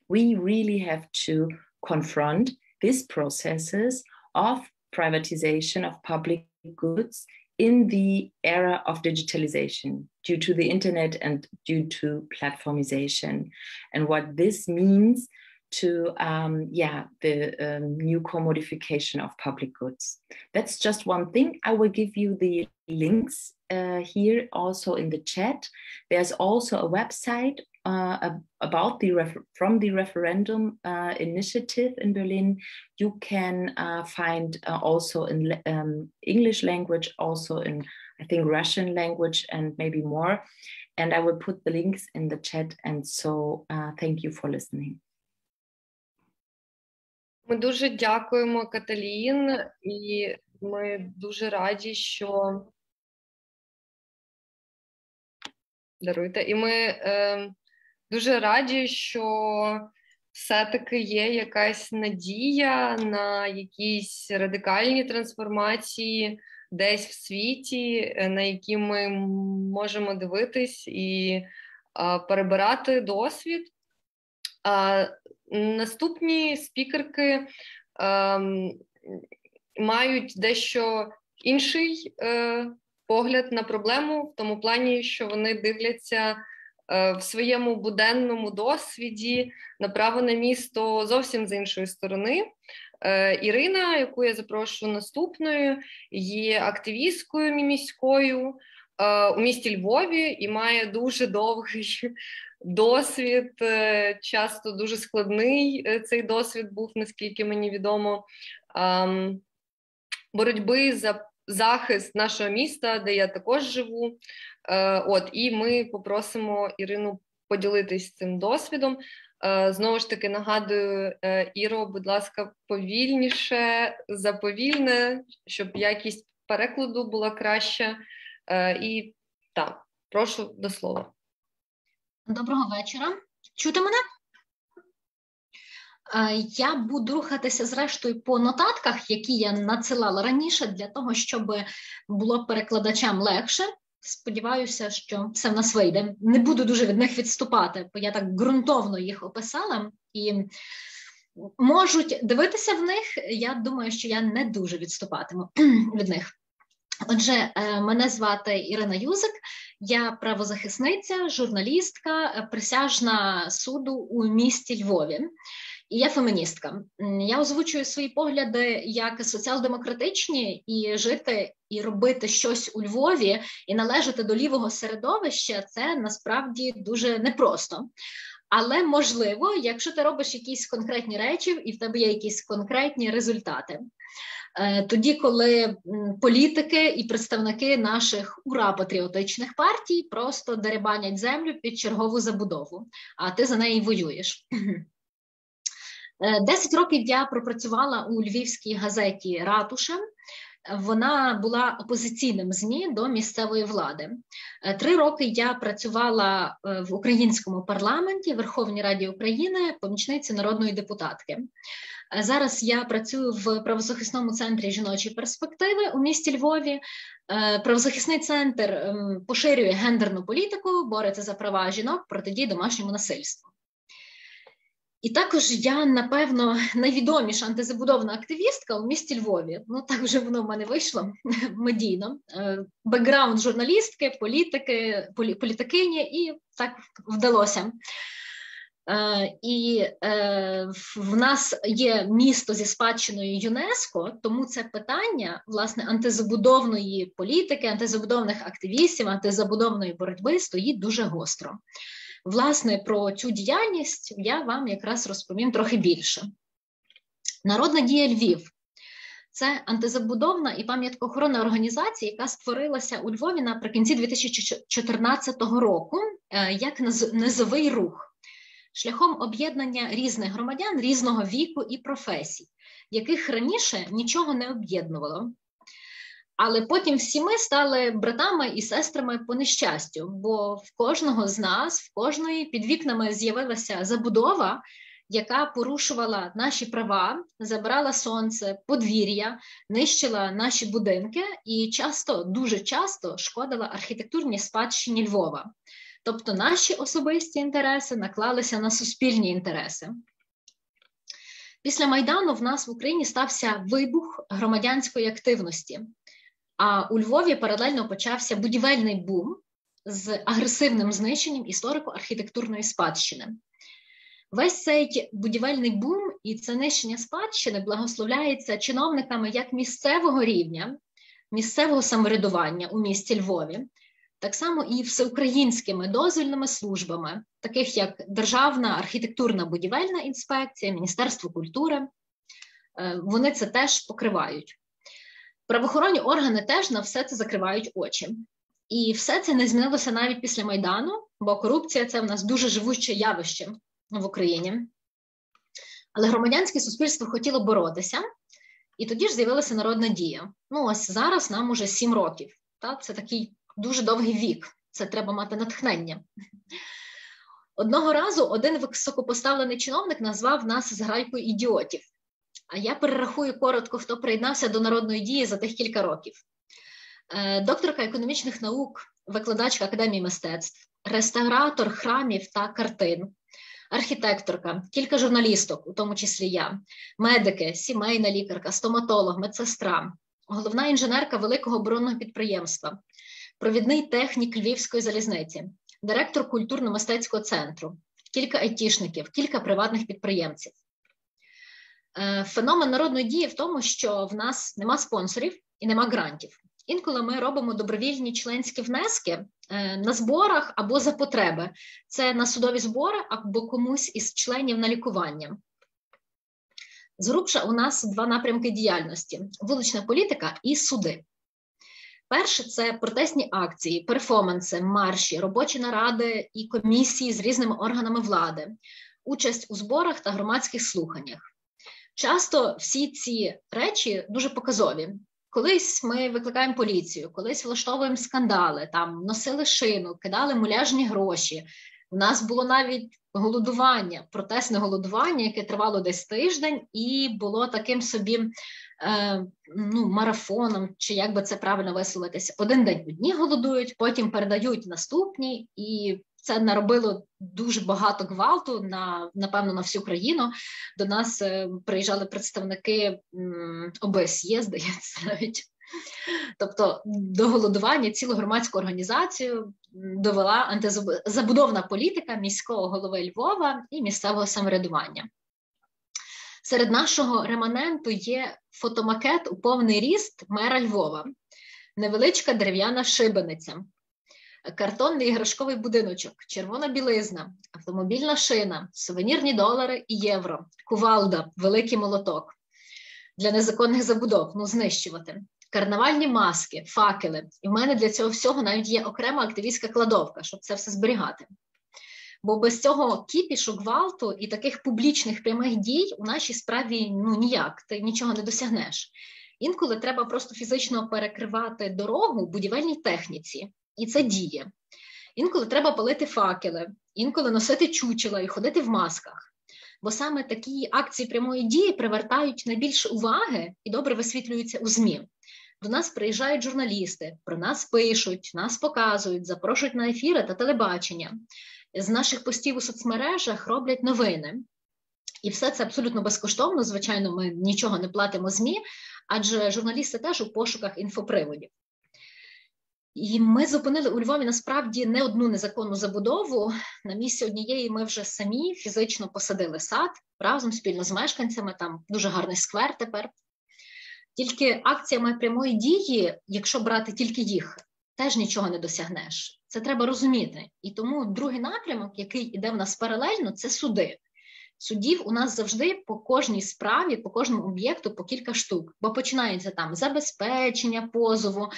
we really have to confront these processes of privatization of public goods in the era of digitalization due to the internet and due to platformization. And what this means to um, yeah the um, new commodification of public goods. That's just one thing. I will give you the links uh, here also in the chat. There's also a website uh, about the from the referendum uh, initiative in Berlin, you can uh, find uh, also in um, English language, also in I think Russian language, and maybe more. And I will put the links in the chat. And so, uh, thank you for listening. Ми дуже дякуємо Каталін, і ми дуже раді, що даруйте. І ми е, дуже раді, що все-таки є якась надія на якісь радикальні трансформації десь в світі, е, на які ми можемо дивитись і а, перебирати досвід. А, Наступні спікерки ем, мають дещо інший е, погляд на проблему в тому плані, що вони дивляться в своєму буденному досвіді на право на місто зовсім з іншої сторони. Е, Ірина, яку я запрошую наступною, є активісткою міською е, у місті Львові і має дуже довгий досвід, е, часто дуже складний е, цей досвід був, наскільки мені відомо, ем, боротьби за захист нашого міста, де я також живу. Е, от і ми попросимо Ірину поділитись цим досвідом. Знову ж таки нагадую, Іро, будь ласка, повільніше, заповільне, щоб якість перекладу була краща. І так, прошу до слова. Доброго вечора. Чути мене? Е, я буду рухатися зрештою по нотатках, які я надсилала раніше, для того, щоб було перекладачам легше. Сподіваюся, що все в нас вийде. Не буду дуже від них відступати, бо я так ґрунтовно їх описала і можуть дивитися в них. Я думаю, що я не дуже відступатиму від них. Отже, е, мене звати Ірина Юзик, я правозахисниця, журналістка, е, присяжна суду у місті Львові. І я феміністка. Я озвучую свої погляди як соціал-демократичні, і жити і робити щось у Львові і належати до лівого середовища це насправді дуже непросто. Але можливо, якщо ти робиш якісь конкретні речі, і в тебе є якісь конкретні результати. Е, тоді, коли політики і представники наших ура-патріотичних партій просто деребанять землю під чергову забудову, а ти за неї воюєш. Е, десять років я пропрацювала у львівській газеті Ратуша. Вона була опозиційним змі до місцевої влади. Е, три роки я працювала в українському парламенті Верховній Раді України помічниці народної депутатки. Е, зараз я працюю в правозахисному центрі жіночі перспективи у місті Львові. Е, правозахисний центр ем, поширює гендерну політику, бореться за права жінок протидії домашньому насильству. І також я, напевно, найвідоміша антизабудовна активістка у місті Львові. Ну так вже воно в мене вийшло медійно. Е, бекграунд журналістки, політики, політикині, і так вдалося. Е, і е, в нас є місто зі спадщиною ЮНЕСКО, тому це питання власне антизабудовної політики, антизабудовних активістів, антизабудовної боротьби стоїть дуже гостро. Власне, про цю діяльність я вам якраз розповім трохи більше. Народна дія Львів. Це антизабудовна і пам'яткоохоронна організація, яка створилася у Львові наприкінці 2014 року е, як низовий рух шляхом об'єднання різних громадян різного віку і професій, яких раніше нічого не об'єднувало. Але потім всі ми стали братами і сестрами по нещастю, бо в кожного з нас, в кожної під вікнами з'явилася забудова, яка порушувала наші права, забирала сонце, подвір'я, нищила наші будинки і часто, дуже часто шкодила архітектурній спадщині Львова. Тобто наші особисті інтереси наклалися на суспільні інтереси. Після Майдану в нас в Україні стався вибух громадянської активності, а у Львові паралельно почався будівельний бум з агресивним знищенням історико-архітектурної спадщини. Весь цей будівельний бум і це нищення спадщини благословляється чиновниками як місцевого рівня, місцевого самоврядування у місті Львові, так само і всеукраїнськими дозвільними службами, таких як Державна архітектурна будівельна інспекція, Міністерство культури. Е, вони це теж покривають. Правоохоронні органи теж на все це закривають очі. І все це не змінилося навіть після Майдану, бо корупція це в нас дуже живуче явище в Україні. Але громадянське суспільство хотіло боротися, і тоді ж з'явилася народна дія. Ну, ось зараз нам уже сім років. Так? Це такий дуже довгий вік. Це треба мати натхнення. Одного разу один високопоставлений чиновник назвав нас зграйкою ідіотів. А я перерахую коротко, хто приєднався до народної дії за тих кілька років. Е, докторка економічних наук, викладачка академії мистецтв, реставратор храмів та картин, архітекторка, кілька журналісток, у тому числі я, медики, сімейна лікарка, стоматолог, медсестра, головна інженерка великого оборонного підприємства, провідний технік Львівської залізниці, директор культурно-мистецького центру, кілька айтішників, кілька приватних підприємців. Е, феномен народної дії в тому, що в нас нема спонсорів і нема грантів. Інколи ми робимо добровільні членські внески е, на зборах або за потреби. Це на судові збори або комусь із членів на лікування. Згрубша у нас два напрямки діяльності: вулична політика і суди. Перше це протестні акції, перформанси, марші, робочі наради і комісії з різними органами влади, участь у зборах та громадських слуханнях. Часто всі ці речі дуже показові. Колись ми викликаємо поліцію, колись влаштовуємо скандали, там носили шину, кидали муляжні гроші. У нас було навіть голодування, протестне голодування, яке тривало десь тиждень, і було таким собі е, ну, марафоном, чи як би це правильно висловитися. Один день одні голодують, потім передають наступні, і це наробило дуже багато гвалту на напевно на всю країну. До нас е, приїжджали представники ОБСЄ, здається, навіть. Тобто до голодування цілу громадську організацію довела антизабудовна політика міського голови Львова і місцевого самоврядування. Серед нашого реманенту є фотомакет у повний ріст мера Львова, невеличка дерев'яна шибениця, картонний іграшковий будиночок, червона білизна, автомобільна шина, сувенірні долари і євро, кувалда, великий молоток для незаконних забудов, ну знищувати. Карнавальні маски, факели. І в мене для цього всього навіть є окрема активістська кладовка, щоб це все зберігати. Бо без цього кіпішу, гвалту і таких публічних прямих дій у нашій справі ну ніяк, ти нічого не досягнеш. Інколи треба просто фізично перекривати дорогу будівельній техніці, і це діє. Інколи треба палити факели, інколи носити чучела і ходити в масках. Бо саме такі акції прямої дії привертають найбільше уваги і добре висвітлюються у ЗМІ. До нас приїжджають журналісти, про нас пишуть, нас показують, запрошують на ефіри та телебачення. З наших постів у соцмережах роблять новини. І все це абсолютно безкоштовно. Звичайно, ми нічого не платимо ЗМІ, адже журналісти теж у пошуках інфоприводів. І ми зупинили у Львові насправді не одну незаконну забудову. На місці однієї ми вже самі фізично посадили сад разом спільно з мешканцями. Там дуже гарний сквер тепер. Тільки акціями прямої дії, якщо брати тільки їх, теж нічого не досягнеш. Це треба розуміти. І тому другий напрямок, який іде в нас паралельно, це суди. Судів у нас завжди по кожній справі, по кожному об'єкту по кілька штук, бо починається там забезпечення позову,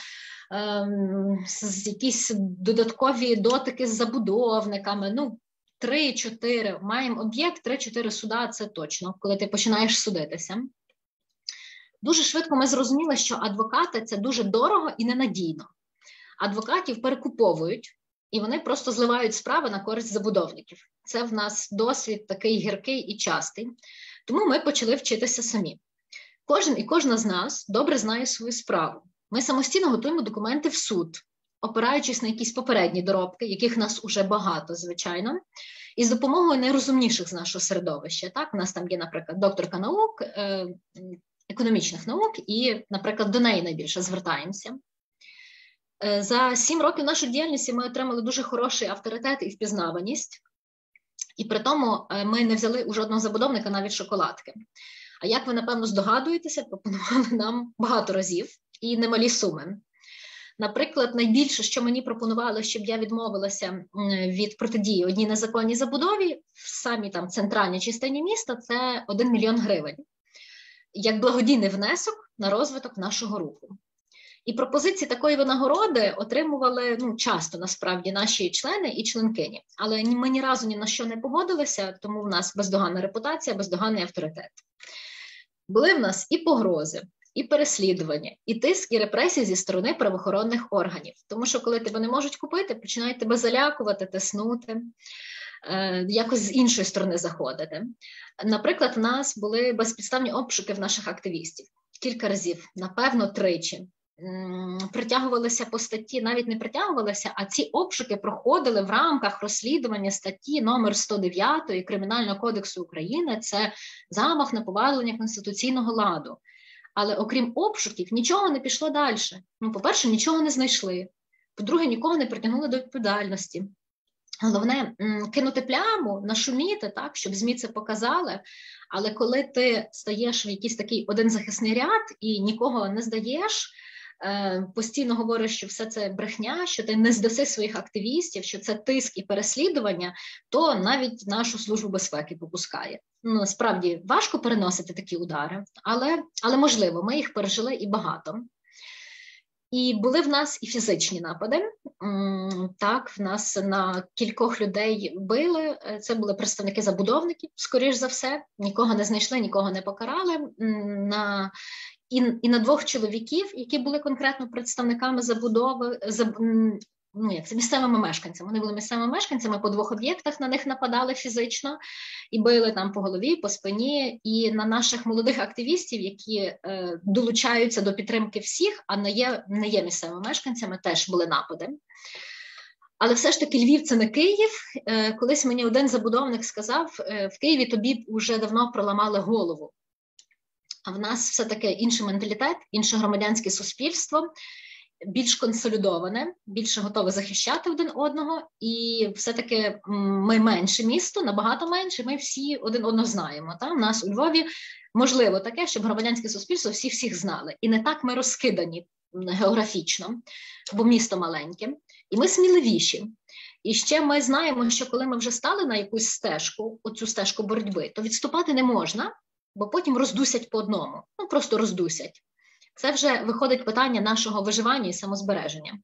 ем, якісь додаткові дотики з забудовниками. Ну, три-чотири маємо об'єкт, три-чотири суда. Це точно, коли ти починаєш судитися. Дуже швидко ми зрозуміли, що адвокати це дуже дорого і ненадійно. Адвокатів перекуповують і вони просто зливають справи на користь забудовників. Це в нас досвід такий гіркий і частий. Тому ми почали вчитися самі. Кожен і кожна з нас добре знає свою справу. Ми самостійно готуємо документи в суд, опираючись на якісь попередні доробки, яких нас уже багато, звичайно, і з допомогою найрозумніших з нашого середовища. Так, у нас там є, наприклад, докторка наук, е, економічних наук, і, наприклад, до неї найбільше звертаємося. Е, за сім років нашої діяльності ми отримали дуже хороший авторитет і впізнаваність, і при тому е, ми не взяли у жодного забудовника навіть шоколадки. А як ви напевно здогадуєтеся, пропонували нам багато разів і немалі суми. Наприклад, найбільше, що мені пропонували, щоб я відмовилася від протидії одній незаконній забудові в самій там центральній частині міста, це 1 мільйон гривень як благодійний внесок на розвиток нашого руху. І пропозиції такої винагороди отримували ну, часто насправді наші члени і членкині, але ми ні разу ні на що не погодилися, тому в нас бездоганна репутація, бездоганний авторитет. Були в нас і погрози, і переслідування, і тиск, і репресії зі сторони правоохоронних органів. Тому що, коли тебе не можуть купити, починають тебе залякувати, тиснути. Е, якось з іншої сторони заходити. Наприклад, в нас були безпідставні обшуки в наших активістів кілька разів, напевно, тричі. Притягувалися по статті, навіть не притягувалися, а ці обшуки проходили в рамках розслідування статті номер 109 Кримінального кодексу України. Це замах на повалення конституційного ладу. Але окрім обшуків, нічого не пішло далі. Ну, по-перше, нічого не знайшли. По-друге, нікого не притягнули до відповідальності. Головне кинути пляму, нашуміти, так, щоб ЗМІ це показали. Але коли ти стаєш в якийсь такий один захисний ряд і нікого не здаєш, постійно говориш, що все це брехня, що ти не здаси своїх активістів, що це тиск і переслідування, то навіть нашу службу безпеки попускає. Ну справді важко переносити такі удари, але, але можливо, ми їх пережили і багато. І були в нас і фізичні напади. Так, в нас на кількох людей били. Е, це були представники забудовників, скоріш за все, нікого не знайшли, нікого не покарали. На і і на двох чоловіків, які були конкретно представниками забудови, заб, ну як це місцевими мешканцями. Вони були місцевими мешканцями по двох об'єктах на них нападали фізично і били там по голові, по спині. І на наших молодих активістів, які е, долучаються до підтримки всіх, а не є не є місцевими мешканцями, теж були напади. Але все ж таки Львів це не Київ. Е, колись мені один забудовник сказав: е, в Києві тобі вже давно проламали голову. А в нас все таки інший менталітет, інше громадянське суспільство, більш консолідоване, більше готове захищати один одного, і все-таки ми менше місто, набагато менше. Ми всі один одного знаємо. Та? У нас у Львові можливо таке, щоб громадянське суспільство всі всіх знали. І не так ми розкидані географічно, бо місто маленьке, і ми сміливіші. І ще ми знаємо, що коли ми вже стали на якусь стежку, оцю стежку боротьби, то відступати не можна, бо потім роздусять по одному. Ну просто роздусять. Це вже виходить питання нашого виживання і самозбереження.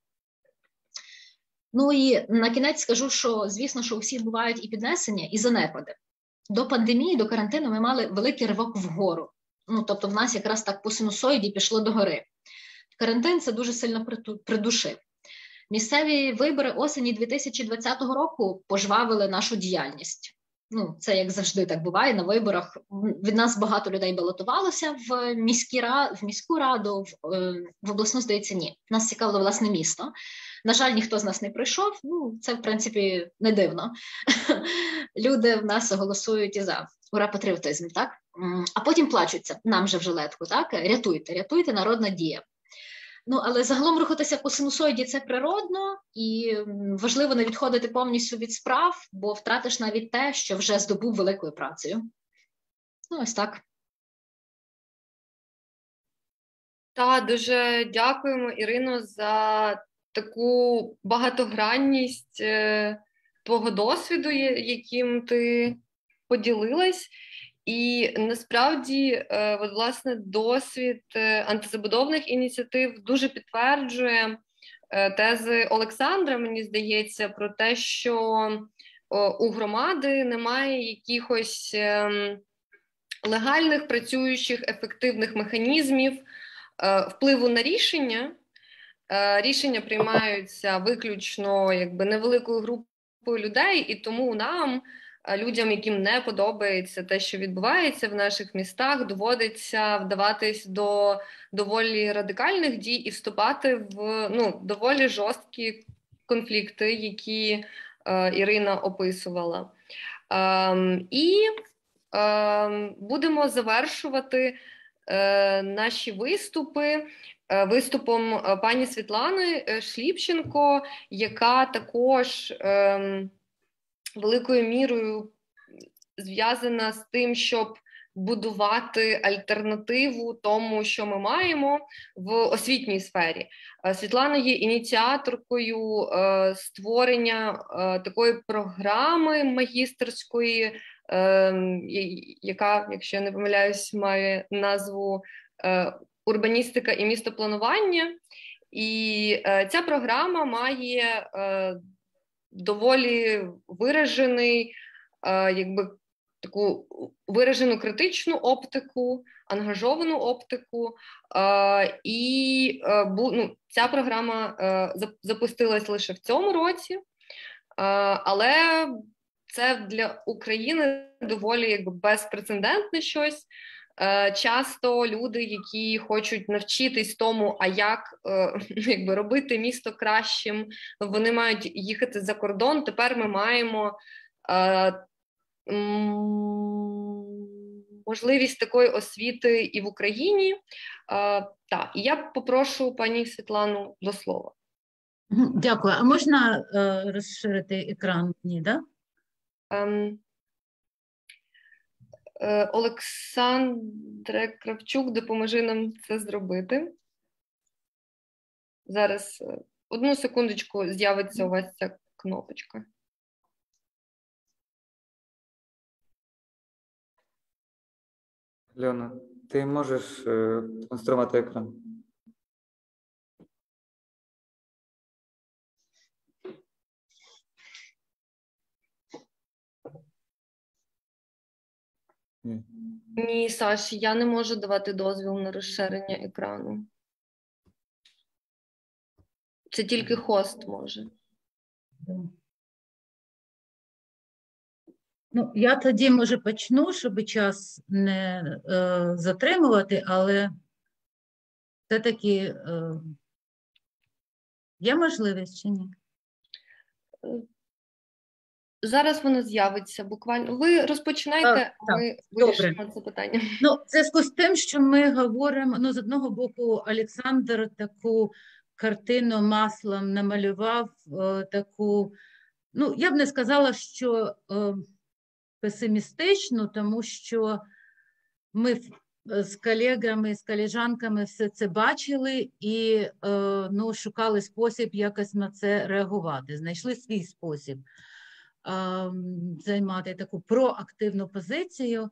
Ну і на кінець скажу, що звісно, що у всіх бувають і піднесення, і занепади. До пандемії, до карантину ми мали великий ривок вгору. Ну тобто, в нас якраз так по синусоїді пішло до гори. Карантин це дуже сильно придушив. Місцеві вибори осені 2020 року пожвавили нашу діяльність. Ну, це як завжди так буває на виборах. Від нас багато людей балотувалося в міські в міську раду, в, е, в обласну здається, ні. Нас цікавило власне місто. На жаль, ніхто з нас не прийшов. Ну це в принципі не дивно. Люди в нас голосують і за ура патріотизм, так а потім плачуться нам же в жилетку. Так рятуйте, рятуйте народна дія. Ну, але загалом рухатися по синусоїді це природно і важливо не відходити повністю від справ, бо втратиш навіть те, що вже здобув великою працею. Ну, ось так. Так, дуже дякуємо, Ірино, за таку багатогранність е, твого досвіду, яким ти поділилась. І насправді, е, от, власне, досвід е, антизабудовних ініціатив дуже підтверджує е, тези Олександра. Мені здається, про те, що у громади немає якихось ем, легальних працюючих ефективних механізмів впливу на рішення. Рішення приймаються виключно якби невеликою групою людей, і тому нам людям, яким не подобається те, що відбувається в наших містах, доводиться вдаватись до доволі радикальних дій і вступати в ну доволі жорсткі конфлікти, які е, Ірина описувала. Е, і е, будемо завершувати е, наші виступи. Е, виступом е, пані Світлани Шліпченко, яка також ем, великою мірою зв'язана з тим, щоб будувати альтернативу тому, що ми маємо в освітній сфері. Е, Світлана є ініціаторкою е, створення е, такої програми магістерської, яка, якщо я не помиляюсь, має назву Урбаністика і містопланування. І ця програма має доволі виражений, е, якби таку виражену критичну оптику, ангажовану оптику, е, і е, ну, ця програма запустилась лише в цьому році, але це для України доволі якби безпрецедентне щось. Е, часто люди, які хочуть навчитись тому, а як е, якби робити місто кращим, вони мають їхати за кордон. Тепер ми маємо е, можливість такої освіти і в Україні. Так, і я попрошу пані Світлану до слова. Дякую. А можна розширити екран? Ні, да? Ем, Олександре Кравчук, допоможи нам це зробити. Зараз е, одну секундочку з'явиться у вас ця кнопочка. Льона, ти можеш е, демонструвати екран? Ні, Саш, я не можу давати дозвіл на розширення екрану. Це тільки хост може. Ну, я тоді, може, почну, щоб час не е, затримувати, але все-таки е, є можливість чи ні? Зараз воно з'явиться буквально. Ви розпочинайте, а ми вирішимо це питання. Ну, в зв'язку з тим, що ми говоримо, ну, з одного боку, Олександр таку картину маслом намалював, е, таку, ну, я б не сказала, що е, песимістичну, тому що ми з колегами, з колежанками все це бачили і е, ну, шукали спосіб якось на це реагувати, знайшли свій спосіб займати таку проактивну позицію.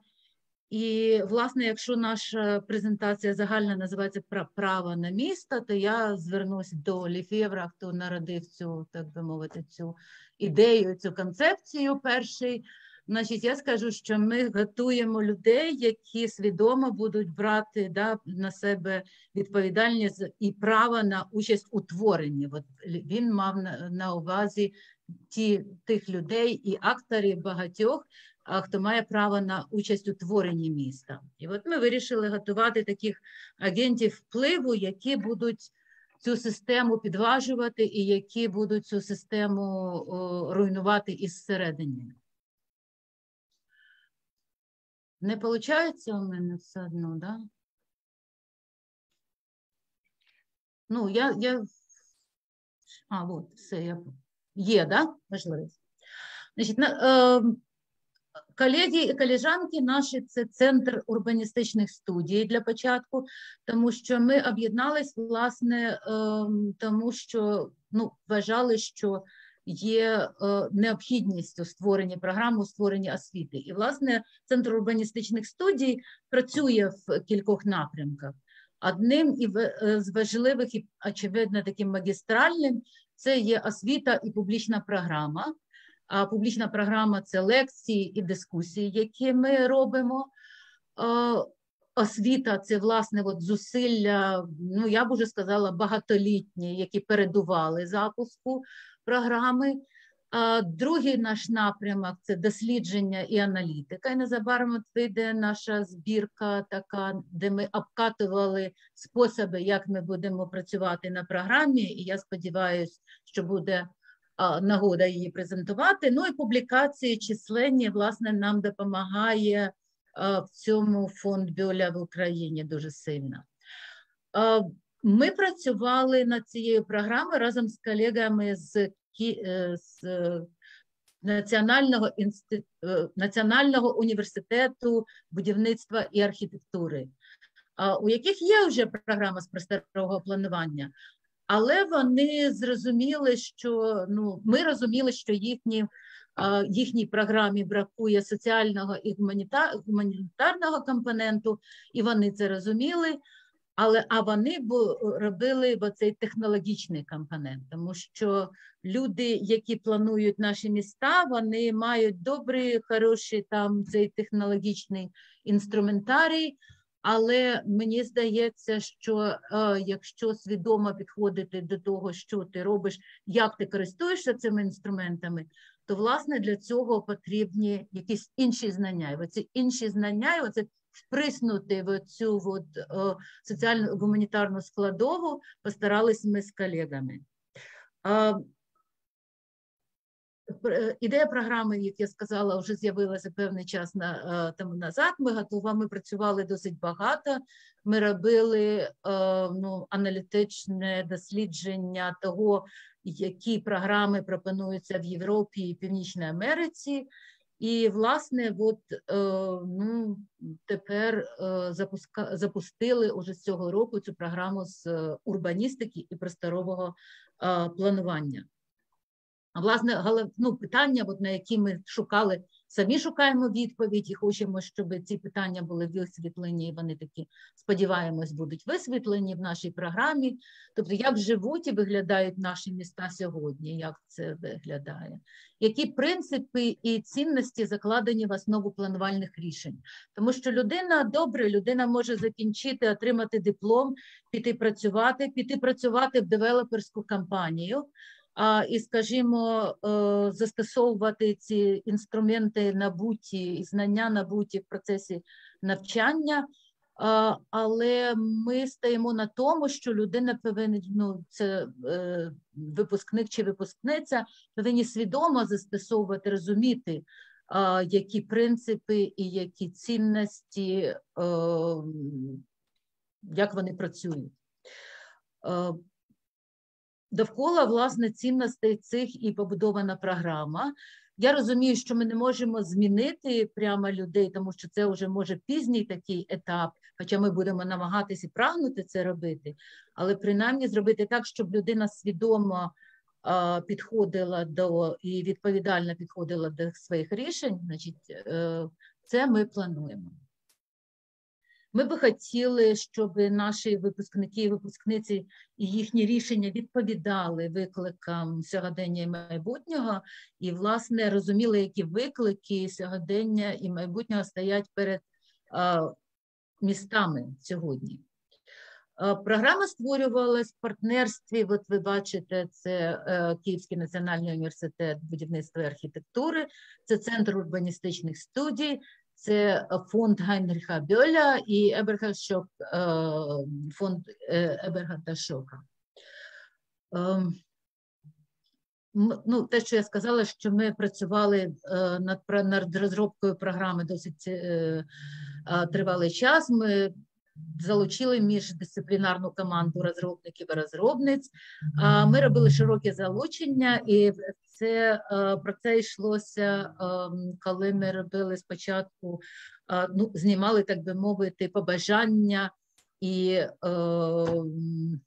І, власне, якщо наша презентація загальна називається право на місто, то я звернусь до Ліфєвра, хто народив цю, так би мовити, цю ідею, цю концепцію перший. Значить, я скажу, що ми готуємо людей, які свідомо будуть брати да, на себе відповідальність і право на участь у творенні. От він мав на, на увазі ті, тих людей і акторів багатьох, хто має право на участь у творенні міста. І от ми вирішили готувати таких агентів впливу, які будуть цю систему підважувати і які будуть цю систему о, руйнувати із середини. Не виходить у мене все одно, да? Ну, я, я... А, от, все, я Є, да, можливість. Значить, е, Колеги і колежанки наші це центр урбаністичних студій для початку, тому що ми об'єднались, власне, ем, тому що ну, вважали, що є е, необхідність у створенні програми, у створенні освіти. І, власне, центр урбаністичних студій працює в кількох напрямках. Одним е, з важливих і, очевидно, таким магістральним це є освіта і публічна програма. А публічна програма це лекції і дискусії, які ми робимо. Освіта це власне от зусилля, ну я б уже сказала, багатолітні, які передували запуску програми. Другий наш напрямок це дослідження і аналітика. І незабаром вийде наша збірка, така, де ми обкатували способи, як ми будемо працювати на програмі. І я сподіваюся, що буде нагода її презентувати. Ну і публікації численні власне нам допомагає в цьому фонд Бюля в Україні дуже сильно. Ми працювали над цією програмою разом з колегами з з е, Національного інститу, е, Національного університету будівництва і архітектури, у яких є вже програма з просторого планування, але вони зрозуміли, що ну ми розуміли, що їхні, їхній програмі бракує соціального і гуманітарного компоненту, і вони це розуміли. Але а вони робили цей технологічний компонент, тому що люди, які планують наші міста, вони мають добрий, хороший там цей технологічний інструментарій. Але мені здається, що е, якщо свідомо підходити до того, що ти робиш, як ти користуєшся цими інструментами, то власне для цього потрібні якісь інші знання. І оці інші знання, і оце вприснути в цю от, соціально гуманітарну складову, постарались ми з колегами. Ідея програми, як я сказала, вже з'явилася певний час на, тому назад. Ми готова, ми працювали досить багато. Ми робили ну, аналітичне дослідження того, які програми пропонуються в Європі і Північній Америці. І, власне, от, ну, тепер запуска, запустили уже з цього року цю програму з урбаністики і просторового планування. А власне, ну, питання, от, на які ми шукали, самі шукаємо відповідь і хочемо, щоб ці питання були висвітлені, і вони такі, сподіваємось, будуть висвітлені в нашій програмі. Тобто, як живуть і виглядають наші міста сьогодні, як це виглядає, які принципи і цінності закладені в основу планувальних рішень. Тому що людина добре, людина може закінчити, отримати диплом, піти працювати, піти працювати в девелоперську компанію і, скажімо, е, застосовувати ці інструменти набуті і знання набуті в процесі навчання. Але ми стаємо на тому, що людина повинна, ну це е, випускник чи випускниця, повинні свідомо застосовувати, розуміти, які принципи і які цінності, е, як вони працюють довкола власне цінностей цих і побудована програма. Я розумію, що ми не можемо змінити прямо людей, тому що це вже може пізній такий етап, хоча ми будемо намагатися прагнути це робити, але принаймні зробити так, щоб людина свідомо а, підходила до і відповідально підходила до своїх рішень. Значить, е, це ми плануємо. Ми би хотіли, щоб наші випускники і випускниці і їхні рішення відповідали викликам сьогодення і майбутнього, і, власне, розуміли, які виклики сьогодення і майбутнього стоять перед містами сьогодні. Програма створювалась в партнерстві. От ви бачите, це е, Київський національний університет будівництва і архітектури, це центр урбаністичних студій, це фонд Гайнріха Бьоля і Еберга Шок, е, фонд е, Шока. Ем, ну, те, що я сказала, що ми працювали е, над над розробкою програми досить тривалий час. Ми залучили міждисциплінарну команду розробників і розробниць. Ми робили широке залучення, і це е, про це йшлося, ем, коли ми робили спочатку, ну, знімали, так би мовити, побажання і ем,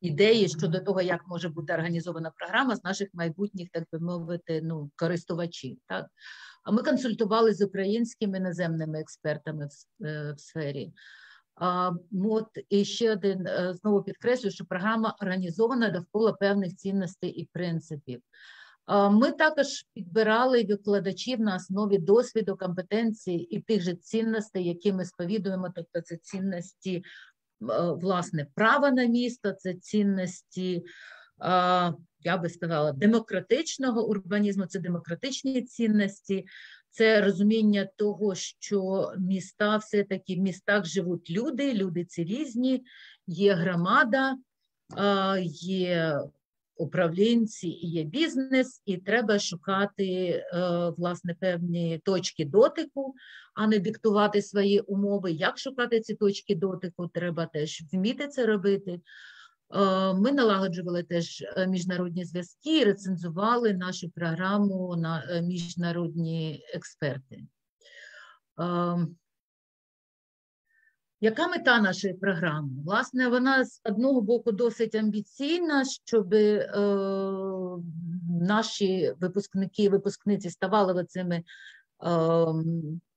ідеї щодо того, як може бути організована програма з наших майбутніх, так би мовити, ну, користувачів. Так? Ми консультували з українськими іноземними експертами в, е, в сфері. А, от і ще один е, знову підкреслюю, що програма організована довкола певних цінностей і принципів. Ми також підбирали викладачів на основі досвіду, компетенції і тих же цінностей, які ми сповідуємо. Тобто, це цінності е, власне права на місто, це цінності я би сказала, демократичного урбанізму, це демократичні цінності, це розуміння того, що міста все-таки в містах живуть люди, люди ці різні, є громада, є управлінці і є бізнес, і треба шукати е, власне певні точки дотику, а не диктувати свої умови. Як шукати ці точки дотику, треба теж вміти це робити. Е, ми налагоджували теж е, міжнародні зв'язки, і рецензували нашу програму на е, міжнародні експерти. Яка мета нашої програми? Власне, вона з одного боку досить амбіційна, щоб е, наші випускники і випускниці ставали цими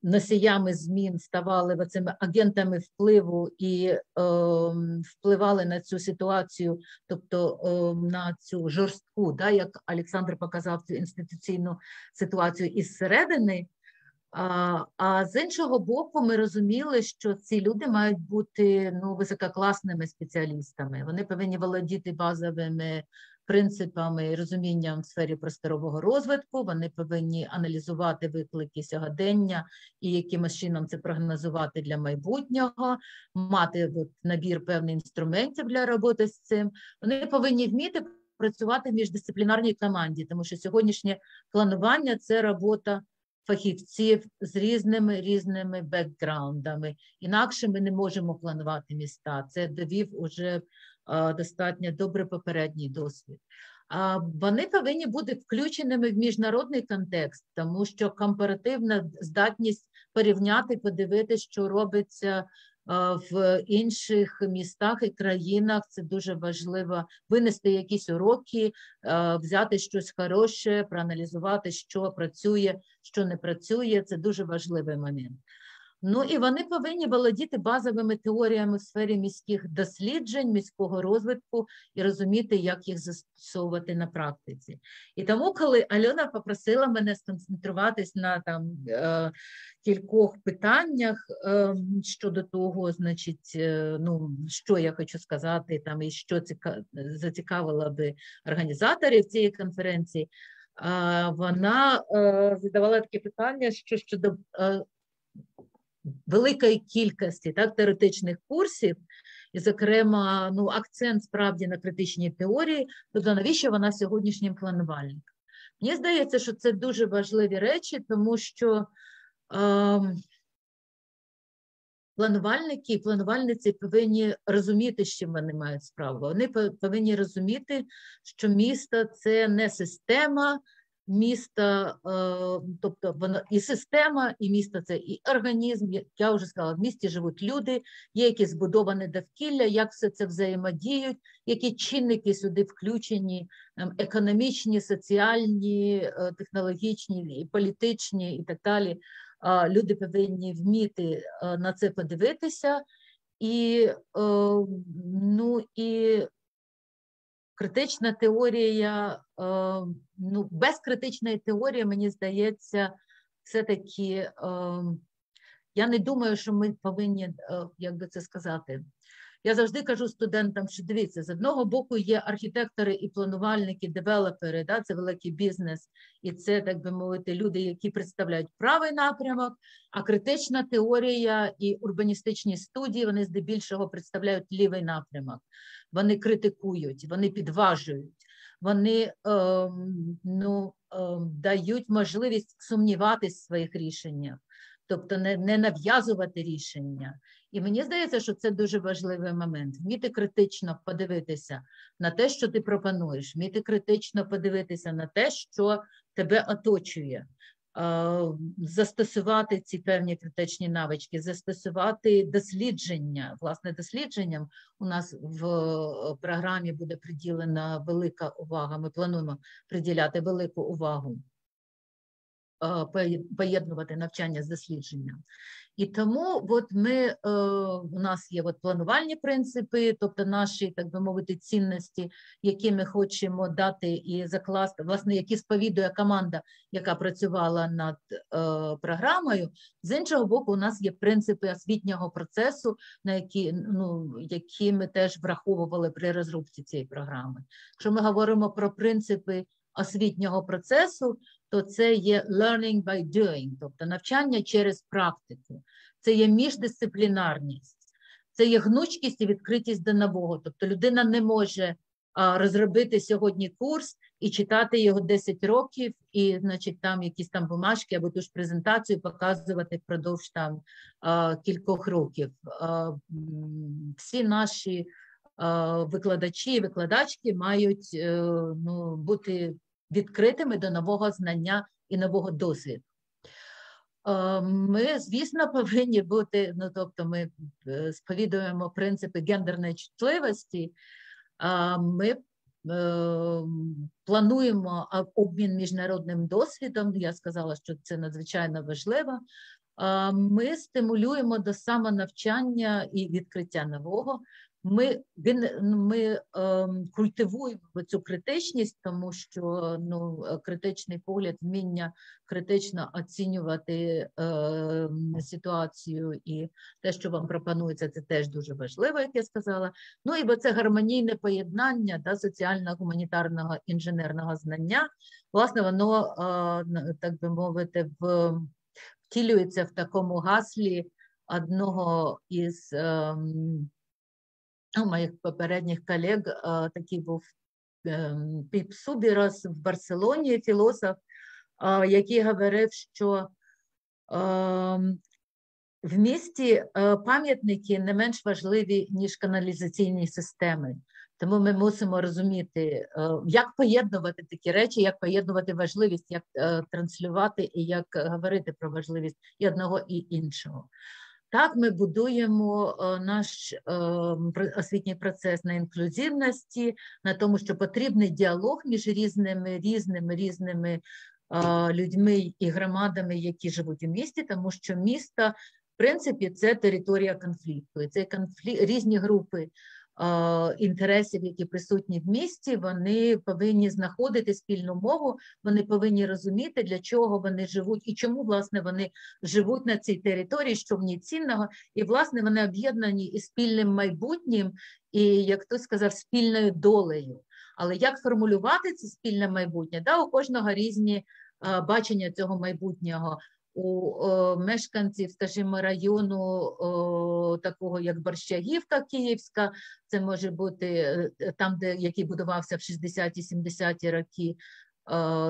носіями змін ставали цими агентами впливу і ем, впливали на цю ситуацію, тобто ем, на цю жорстку, да, як Олександр показав цю інституційну ситуацію із середини. А а з іншого боку, ми розуміли, що ці люди мають бути ну, висококласними спеціалістами. Вони повинні володіти базовими принципами і розумінням в сфері просторового розвитку. Вони повинні аналізувати виклики сьогодення і якимось чином це прогнозувати для майбутнього, мати от, набір певних інструментів для роботи з цим. Вони повинні вміти працювати в міждисциплінарній команді, тому що сьогоднішнє планування це робота фахівців з різними різними бекграундами. Інакше ми не можемо планувати міста. Це довів уже достатньо добре попередній досвід. А вони повинні бути включеними в міжнародний контекст, тому що компаративна здатність порівняти, подивитися, що робиться в інших містах і країнах. Це дуже важливо винести якісь уроки, взяти щось хороше, проаналізувати, що працює, що не працює. Це дуже важливий момент. Ну і вони повинні володіти базовими теоріями в сфері міських досліджень, міського розвитку і розуміти, як їх застосовувати на практиці. І тому, коли Альона попросила мене сконцентруватись на там е, кількох питаннях е, щодо того, значить, е, ну що я хочу сказати, там і що ціка... зацікавило би організаторів цієї конференції. Вона задавала таке питання, що щодо великої кількості так, теоретичних курсів, і, зокрема, ну, акцент справді на критичній теорії, тобто навіщо вона сьогоднішнім планувальником? Мені здається, що це дуже важливі речі, тому що е, планувальники і планувальниці повинні розуміти, з чим вони мають справу. Вони повинні розуміти, що місто це не система міста, е, тобто воно і система, і місто це і організм. Я вже сказала, в місті живуть люди, є якісь збудоване довкілля, як все це взаємодіють, які чинники сюди включені, ем, економічні, соціальні, е, технологічні, і політичні і так далі. Люди повинні вміти е, на це подивитися. І ну і критична теорія, е, ну, без критичної теорії, мені здається, все-таки е, я не думаю, що ми повинні, е, як би це сказати, я завжди кажу студентам, що дивіться, з одного боку є архітектори і планувальники, девелопери, да, це великий бізнес, і це, так би мовити, люди, які представляють правий напрямок, а критична теорія і урбаністичні студії вони здебільшого представляють лівий напрямок. Вони критикують, вони підважують, вони е, ну, е, дають можливість сумніватись в своїх рішеннях. Тобто не не нав'язувати рішення, і мені здається, що це дуже важливий момент. Вміти критично подивитися на те, що ти пропонуєш, вміти критично подивитися на те, що тебе оточує, застосувати ці певні критичні навички, застосувати дослідження. Власне, дослідженням у нас в програмі буде приділена велика увага. Ми плануємо приділяти велику увагу. Поєднувати навчання з дослідженням. І тому от ми, е, у нас є от планувальні принципи, тобто наші, так би мовити, цінності, які ми хочемо дати і закласти, власне, які сповідує команда, яка працювала над е, програмою. З іншого боку, у нас є принципи освітнього процесу, на які ну, які ми теж враховували при розробці цієї програми. Якщо ми говоримо про принципи освітнього процесу, то це є learning by doing, тобто навчання через практику, це є міждисциплінарність, це є гнучкість і відкритість до нового. Тобто людина не може розробити сьогодні курс і читати його 10 років, і, значить, там якісь там бумажки або ту ж презентацію показувати впродовж там кількох років. Всі наші викладачі і викладачки мають е, ну, бути відкритими до нового знання і нового досвіду. Е, ми, звісно, повинні бути, ну тобто, ми е, сповідуємо принципи гендерної чутливості, ми плануємо обмін міжнародним досвідом. Я сказала, що це надзвичайно важливо. Ми стимулюємо до самонавчання і відкриття нового. Ми він, ми е, культивуємо цю критичність, тому що ну, критичний погляд, вміння критично оцінювати е, ситуацію і те, що вам пропонується, це теж дуже важливо, як я сказала. Ну і бо це гармонійне поєднання да, соціально-гуманітарного інженерного знання. Власне, воно, е, так би мовити, в, втілюється в такому гаслі одного із. Е, у моїх попередніх колег такий був Піп Субірос в Барселоні, філософ, який говорив, що в місті пам'ятники не менш важливі, ніж каналізаційні системи. Тому ми мусимо розуміти, як поєднувати такі речі, як поєднувати важливість, як транслювати і як говорити про важливість і одного і іншого. Так, ми будуємо е, наш е, освітній процес на інклюзивності, на тому, що потрібний діалог між різними різними різними е, людьми і громадами, які живуть у місті, тому що місто, в принципі, це територія конфлікту. Це конфлікт різні групи інтересів, які присутні в місті, вони повинні знаходити спільну мову, вони повинні розуміти, для чого вони живуть і чому власне вони живуть на цій території, що в ній цінного, і власне вони об'єднані і спільним майбутнім, і як хтось сказав, спільною долею. Але як формулювати це спільне майбутнє? Да, У кожного різні бачення цього майбутнього у о, мешканців, скажімо, району такого як Борщагівка Київська, це може бути е, там, де який будувався в 60-70-ті роки.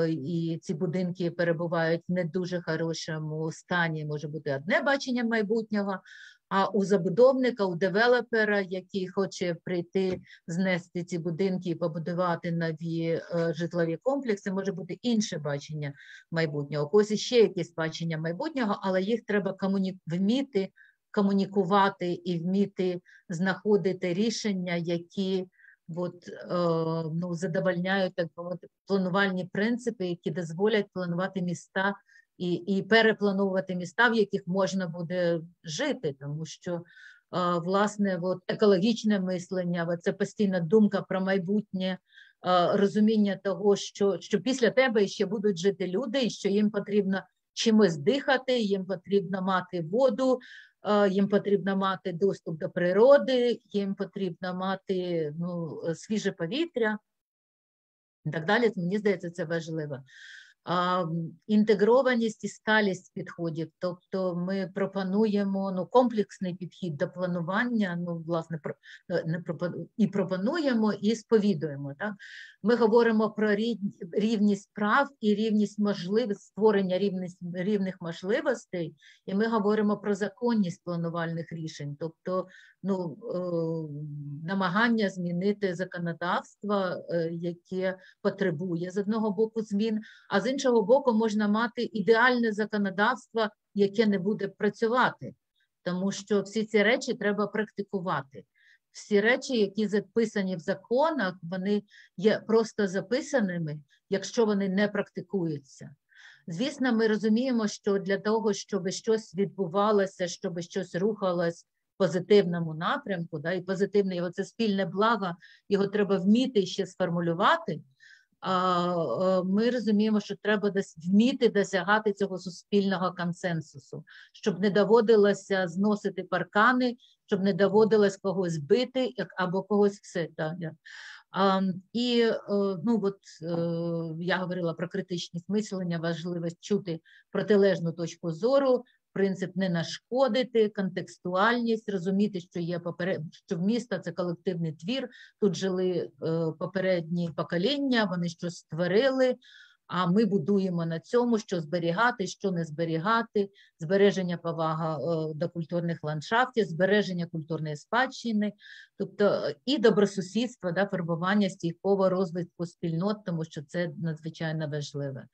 І ці будинки перебувають в не дуже хорошому стані, може бути одне бачення майбутнього, а у забудовника, у девелопера, який хоче прийти, знести ці будинки і побудувати нові е, житлові комплекси, може бути інше бачення майбутнього. У когось ще якесь бачення майбутнього, але їх треба комуні... вміти комунікувати і вміти знаходити рішення, які от, е, ну, задовольняють так планувальні принципи, які дозволять планувати міста і і переплановувати міста, в яких можна буде жити, тому що власне от, екологічне мислення, це постійна думка про майбутнє. Розуміння того, що що після тебе ще будуть жити люди, і що їм потрібно чимось дихати, їм потрібно мати воду, їм потрібно мати доступ до природи, їм потрібно мати ну, свіже повітря і так далі. Мені здається, це важливо інтегрованість і сталість підходів. Тобто ми пропонуємо ну, комплексний підхід до планування, ну, власне, е, не і пропонуємо, і сповідуємо. Так? Ми говоримо про рівність прав і рівність можливостей, створення рівність, рівних можливостей, і ми говоримо про законність планувальних рішень, тобто ну, е, намагання змінити законодавство, е, яке потребує з одного боку змін, а з іншого боку, можна мати ідеальне законодавство, яке не буде працювати, тому що всі ці речі треба практикувати. Всі речі, які записані в законах, вони є просто записаними, якщо вони не практикуються. Звісно, ми розуміємо, що для того, щоб щось відбувалося, щоб щось рухалось в позитивному напрямку, да, і позитивне його це спільне благо, його треба вміти ще сформулювати. Ми розуміємо, що треба вміти досягати цього суспільного консенсусу, щоб не доводилося зносити паркани, щоб не доводилось когось бити або когось все. Так, І е, ну от е, я говорила про критичність мислення, важливість чути протилежну точку зору, принцип не нашкодити, контекстуальність, розуміти, що є поперед... що місто це колективний твір. Тут жили е, попередні покоління, вони щось створили. А ми будуємо на цьому, що зберігати, що не зберігати, збереження повага е, до культурних ландшафтів, збереження культурної спадщини, тобто і добросусідство, да, фарбування стійкового розвитку спільнот, тому що це надзвичайно важливе.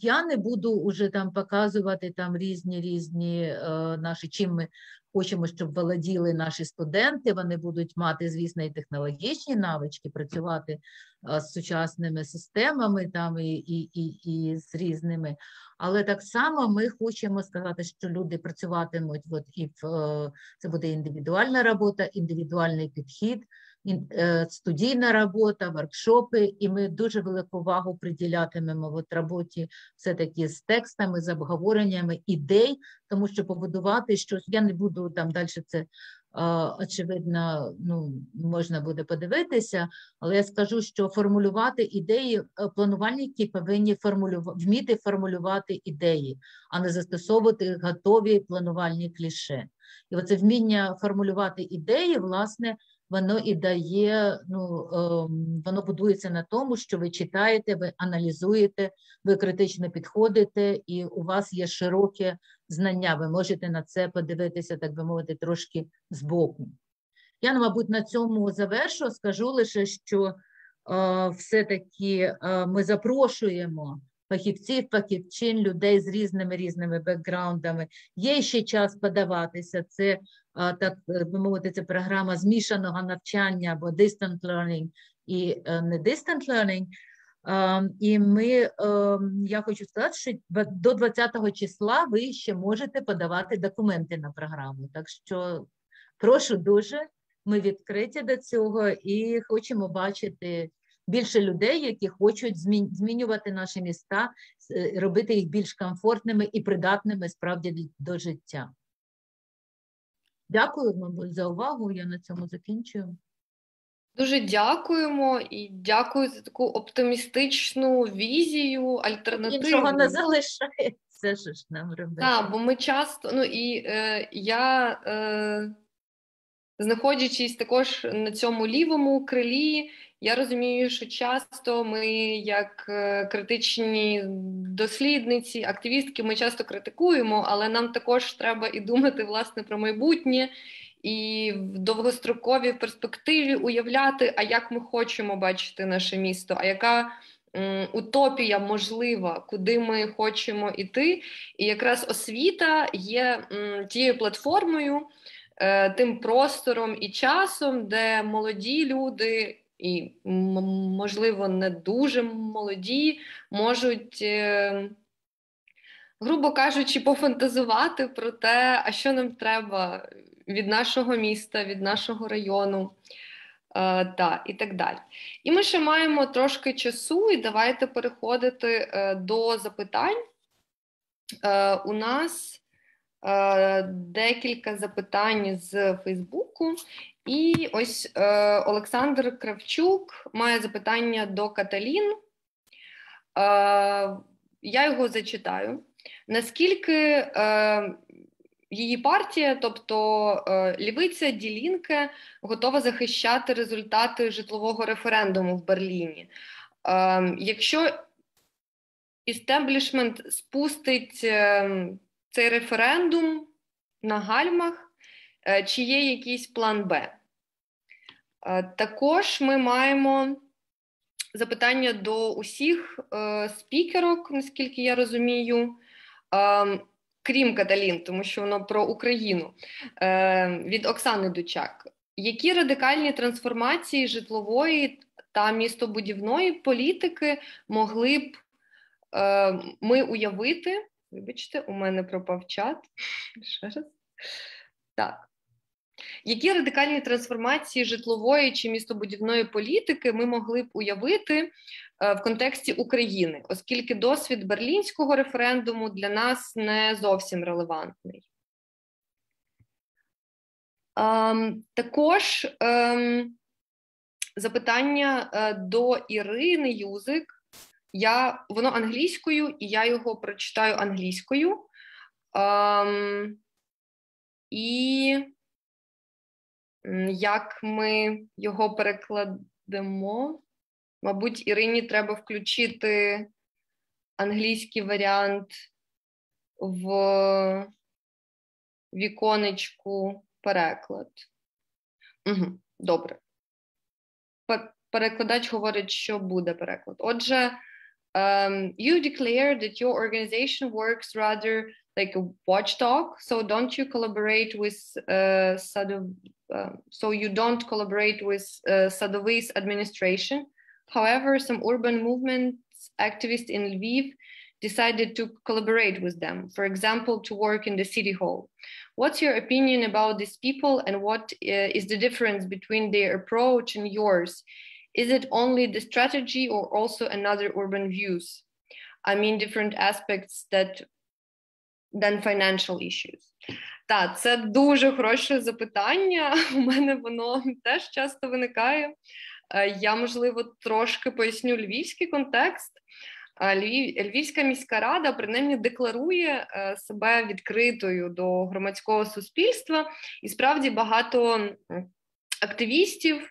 Я не буду уже там показувати там різні різні е, наші, чим ми хочемо, щоб володіли наші студенти. Вони будуть мати, звісно, і технологічні навички, працювати е, з сучасними системами там і, і, і, і з різними. Але так само ми хочемо сказати, що люди працюватимуть, от і в е, це буде індивідуальна робота, індивідуальний підхід студійна робота, воркшопи, і ми дуже велику увагу приділятимемо от роботі все-таки з текстами, з обговореннями ідей, тому що побудувати щось, я не буду там далі це е, очевидно, ну можна буде подивитися, але я скажу, що формулювати ідеї, е, планувальники повинні формулювати, вміти формулювати ідеї, а не застосовувати готові планувальні кліше. І оце вміння формулювати ідеї, власне, воно і дає, ну ем, воно будується на тому, що ви читаєте, ви аналізуєте, ви критично підходите, і у вас є широке знання. Ви можете на це подивитися, так би мовити, трошки збоку. Я, мабуть, на цьому завершу. Скажу лише, що е, все-таки е, ми запрошуємо фахівців, фахівчин, людей з різними різними бекграундами. Є ще час подаватися. Це так е, би мовити, це програма змішаного навчання або distant learning і е, не distant learning. І ми, е, я хочу сказати, що до 20 числа ви ще можете подавати документи на програму. Так що прошу дуже, ми відкриті до цього і хочемо бачити більше людей, які хочуть змін- змінювати наші міста, робити їх більш комфортними і придатними справді до життя. Дякую, мабуть, за увагу. Я на цьому закінчую. Дуже дякуємо і дякую за таку оптимістичну візію, альтернативу. Нічого не залишається, що ж нам робити. Так, бо ми часто, ну і е, я, е, знаходячись також на цьому лівому крилі, я розумію, що часто ми, як е, критичні дослідниці, активістки, ми часто критикуємо, але нам також треба і думати власне про майбутнє. І в довгостроковій перспективі уявляти, а як ми хочемо бачити наше місто, а яка утопія можлива, куди ми хочемо йти. І якраз освіта є тією платформою, е, тим простором і часом, де молоді люди, і можливо не дуже молоді, можуть. е, Грубо кажучи, пофантазувати про те, а що нам треба від нашого міста, від нашого району, е, та, і так далі. І ми ще маємо трошки часу, і давайте переходити е, до запитань. Е, у нас е, декілька запитань з Фейсбуку. І ось е, Олександр Кравчук має запитання до Каталін. Е, я його зачитаю. Наскільки е, її партія, тобто е, Лівиця Ділінке, готова захищати результати житлового референдуму в Берліні? Е, якщо істеблішмент спустить е, цей референдум на гальмах, чи є якийсь план Б? Е, також ми маємо запитання до усіх е, спікерок, наскільки я розумію, е, крім Каталін, тому що воно про Україну е, від Оксани Дучак. Які радикальні трансформації житлової та містобудівної політики могли б е, ми уявити? Вибачте, у мене пропав чат. Ще раз. Так. Які радикальні трансформації житлової чи містобудівної політики ми могли б уявити е, в контексті України, оскільки досвід берлінського референдуму для нас не зовсім релевантний? Ем, також ем, запитання е, до Ірини Юзик. Я, воно англійською, і я його прочитаю англійською. Ем, і Як ми його перекладемо? Мабуть, Ірині треба включити англійський варіант в віконечку переклад. Угу, добре. Пе- Перекладач говорить, що буде переклад. Отже, Um, you declare that your organization works rather like a watchdog. So don't you collaborate with uh, Sadov, uh, so you don't collaborate with uh, Sadovi's administration. However, some urban movements activists in Lviv decided to collaborate with them, for example, to work in the city hall. What's your opinion about these people and what uh, is the difference between their approach and yours? Is it only the strategy or also another urban views? I mean, different aspects that than financial issues. Так, це дуже хороше запитання. У мене воно теж часто виникає. Я, можливо, трошки поясню львівський контекст. Львів, Львівська міська рада принаймні декларує себе відкритою до громадського суспільства, і справді багато активістів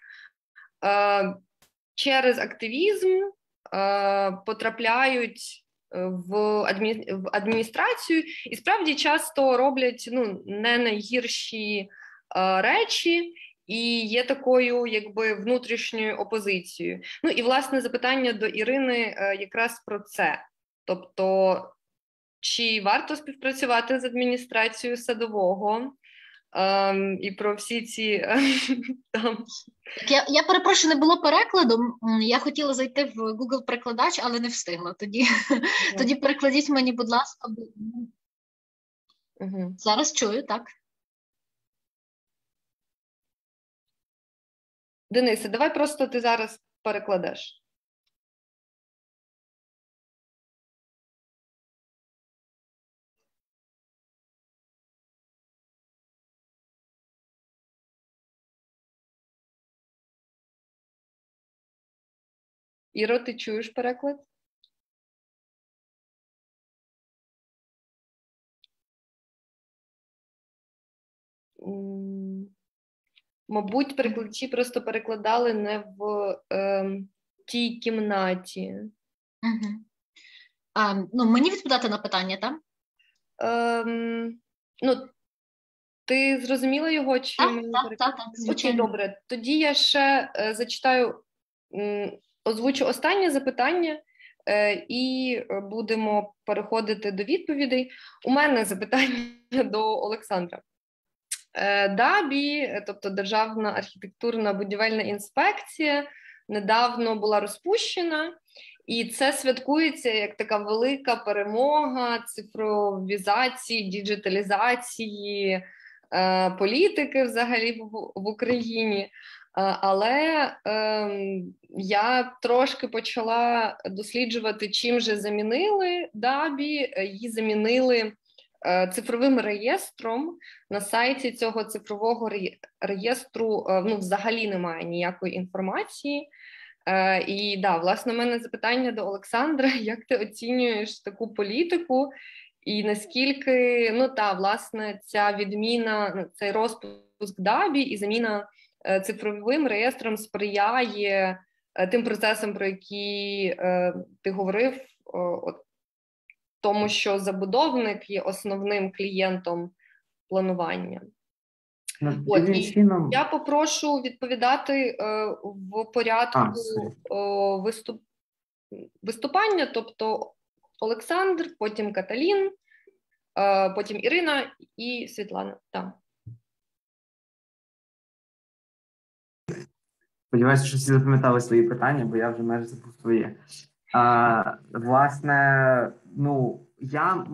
через активізм потрапляють в адміністрацію, і справді часто роблять ну не найгірші речі. І є такою, якби внутрішньою опозицією. Ну і власне запитання до Ірини якраз про це. Тобто, чи варто співпрацювати з адміністрацією садового ем, і про всі ці там. Я я перепрошую, не було перекладу. Я хотіла зайти в Google перекладач, але не встигла. Тоді mm. тоді перекладіть мені, будь ласка, mm-hmm. зараз чую, так. Денисе, давай просто ти зараз перекладеш. Іро, ти чуєш переклад? Мабуть, перекладачі просто перекладали не в е, тій кімнаті. Угу. А, ну, Мені відповідати на питання, так? Ем, ну, Ти зрозуміла його? Чи Так, так, так, так, Окей, добре. Тоді я ще е, зачитаю, м, озвучу останнє запитання. І будемо переходити до відповідей. У мене запитання до Олександра. Дабі, тобто Державна архітектурна будівельна інспекція, недавно була розпущена, і це святкується як така велика перемога цифровізації, діджиталізації політики взагалі в Україні. Але е, я трошки почала досліджувати, чим же замінили дабі. Її замінили е, цифровим реєстром. На сайті цього цифрового реєстру е, ну, взагалі немає ніякої інформації. Е, і да, власне, у мене запитання до Олександра: як ти оцінюєш таку політику? І наскільки ну та власне ця відміна, ну, цей розпуск дабі і заміна цифровим реєстром сприяє тим процесам, про які ти говорив, от, тому що забудовник є основним клієнтом планування. От, і. Я попрошу відповідати е, в порядку а, виступ... виступання, тобто Олександр, потім Каталін, е, потім Ірина і Світлана. Так. Сподіваюся, що всі запам'ятали свої питання, бо я вже майже забув своє. А, Власне, ну я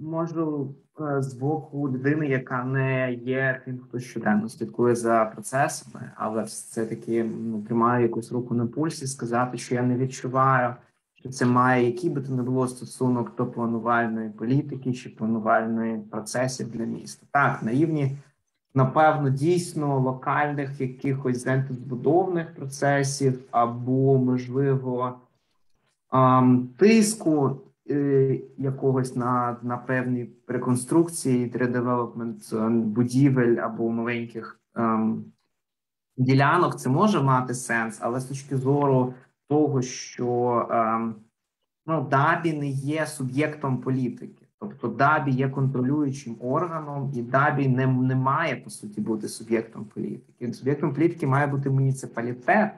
можу е, з боку людини, яка не є тим, хто щоденно слідкує за процесами, але все таки ну, тримаю якусь руку на пульсі, сказати, що я не відчуваю, що це має який би то не було стосунок до планувальної політики чи планувальної процесів для міста. Так, наївні напевно, дійсно локальних якихось збудовних процесів, або, можливо, тиску е, якогось на на певні реконструкції, редевелопмент будівель або маленьких ділянок, це може мати сенс, але з точки зору того, що ну, дабі не є суб'єктом політики. Тобто Дабі є контролюючим органом, і Дабі не, не має по суті бути суб'єктом політики. Суб'єктом політики має бути муніципалітет,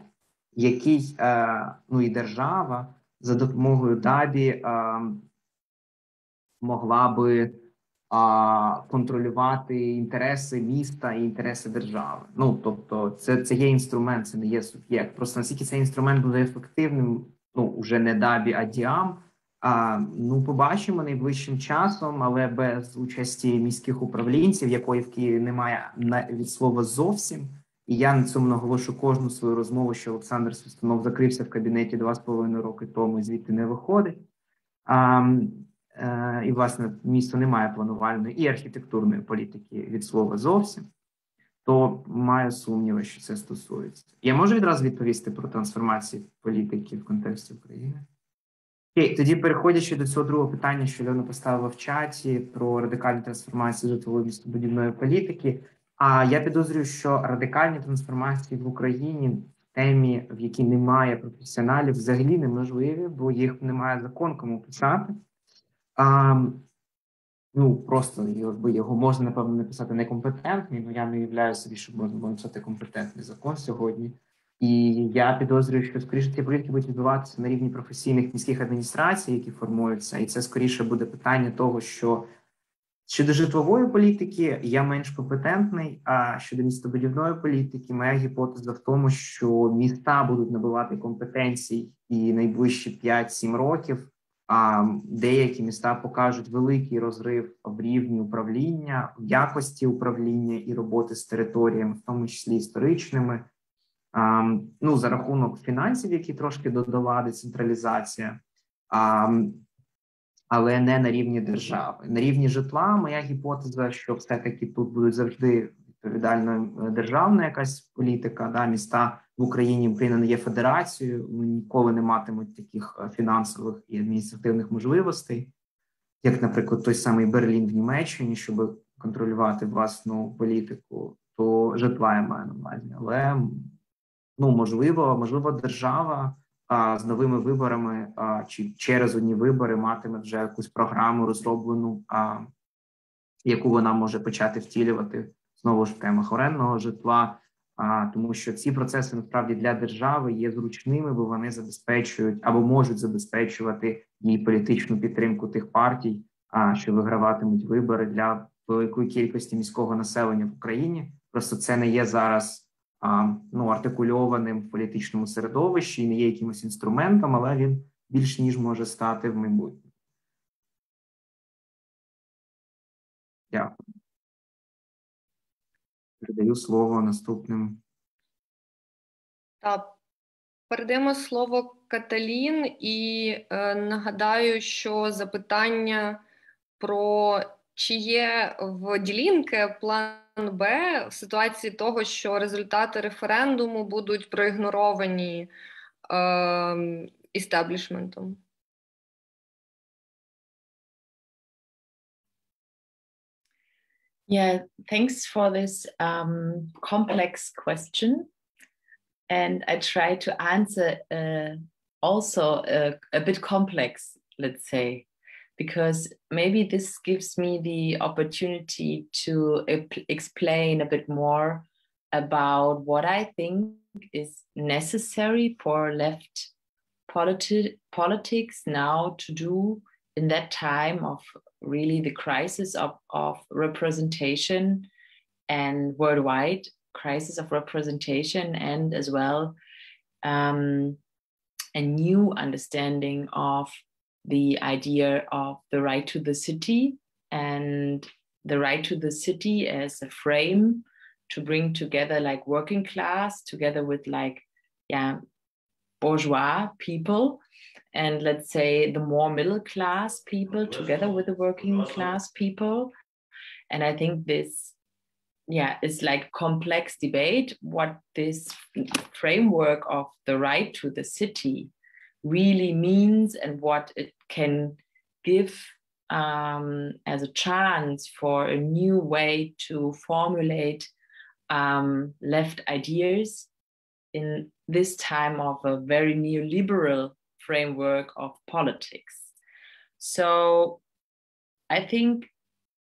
який е, ну і держава, за допомогою ДАБІ могла би контролювати інтереси міста і інтереси держави. Ну тобто, це це є інструмент, це не є суб'єкт. Просто наскільки цей інструмент буде ефективним, ну вже не дабі, а діам. Ну, побачимо найближчим часом, але без участі міських управлінців, якої в Києві немає від слова зовсім. І я на цьому наголошу кожну свою розмову, що Олександр Свистунов закрився в кабінеті два з половиною роки тому і звідти не виходить. А, е, І, власне, місто не має планувальної і архітектурної політики від слова зовсім, то маю сумніви, що це стосується. Я можу відразу відповісти про трансформацію політики в контексті України. Окей, тоді переходячи до цього другого питання, що Льона поставила в чаті про радикальну трансформацію житлової містобудівної політики. А я підозрюю, що радикальні трансформації в Україні в темі, в якій немає професіоналів, взагалі неможливі, бо їх немає закон кому писати. А, Ну просто його, його можна напевно написати некомпетентний, але я не уявляю собі, що можна було написати компетентний закон сьогодні. І я підозрюю, що скоріше ці політики будуть відбуватися на рівні професійних міських адміністрацій, які формуються, і це скоріше буде питання того, що щодо житлової політики я менш компетентний. А щодо містобудівної політики, моя гіпотеза в тому, що міста будуть набувати компетенцій і найближчі 5-7 років. А деякі міста покажуть великий розрив в рівні управління, в якості управління і роботи з територіями, в тому числі історичними ну за рахунок фінансів, які трошки додала децентралізація, але не на рівні держави. На рівні житла моя гіпотеза, що все-таки тут будуть завжди відповідальна е, державна якась політика. Да, Міста в Україні Україна не є федерацією, ніколи не матимуть таких е, фінансових і адміністративних можливостей, як, наприклад, той самий Берлін в Німеччині, щоб контролювати власну політику, то житла я маю на увазі. Але ну можливо, можливо, держава а, з новими виборами а, чи через одні вибори матиме вже якусь програму розроблену, а, яку вона може почати втілювати знову ж в темах оренного житла. А тому, що ці процеси насправді для держави є зручними, бо вони забезпечують або можуть забезпечувати її політичну підтримку тих партій, а що виграватимуть вибори для великої кількості міського населення в Україні. Просто це не є зараз ну, артикульованим в політичному середовищі і не є якимось інструментом, але він більш ніж може стати в майбутньому. Дякую. Передаю слово наступним. Так, передаємо слово Каталін і е, нагадаю, що запитання про чи є в Ділінке план Б в ситуації того, що результати референдуму будуть проігноровані е, істеблішментом? Yeah, thanks for this um, complex question. And I try to answer uh, also a, a bit complex, let's say. Because maybe this gives me the opportunity to explain a bit more about what I think is necessary for left politi- politics now to do in that time of really the crisis of, of representation and worldwide crisis of representation and as well um, a new understanding of the idea of the right to the city and the right to the city as a frame to bring together like working class together with like yeah bourgeois people. And let's say the more middle class people together with the working class people. And i think this yeah it's like complex debate what this framework of the right to the city really means and what it can give um, as a chance for a new way to formulate um, left ideas in this time of a very neoliberal framework of politics. So I think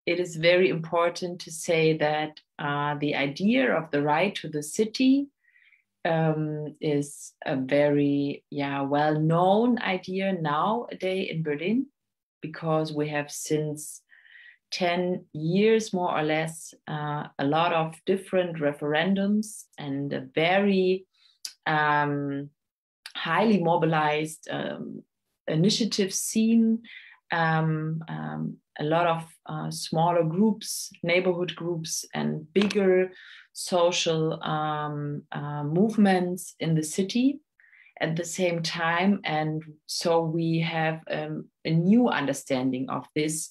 it is very important to say that uh, the idea of the right to the city um, is a very yeah well known idea nowadays in Berlin because we have since 10 years more or less uh, a lot of different referendums and a very um, highly mobilized um, initiative scene um, um, a lot of uh, smaller groups, neighborhood groups, and bigger social um, uh, movements in the city at the same time. And so we have um, a new understanding of this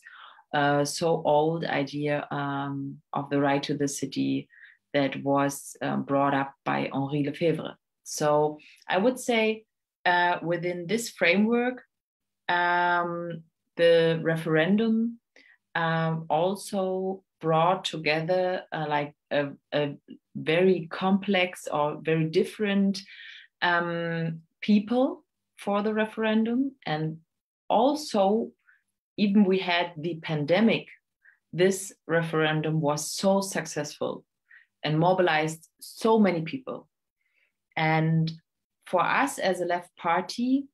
uh, so old idea um, of the right to the city that was um, brought up by Henri Lefebvre. So I would say uh, within this framework, um, the referendum um, also brought together uh, like a, a, very complex or very different um, people for the referendum. And also even we had the pandemic this referendum was so successful and mobilized so many people. And for us as a left party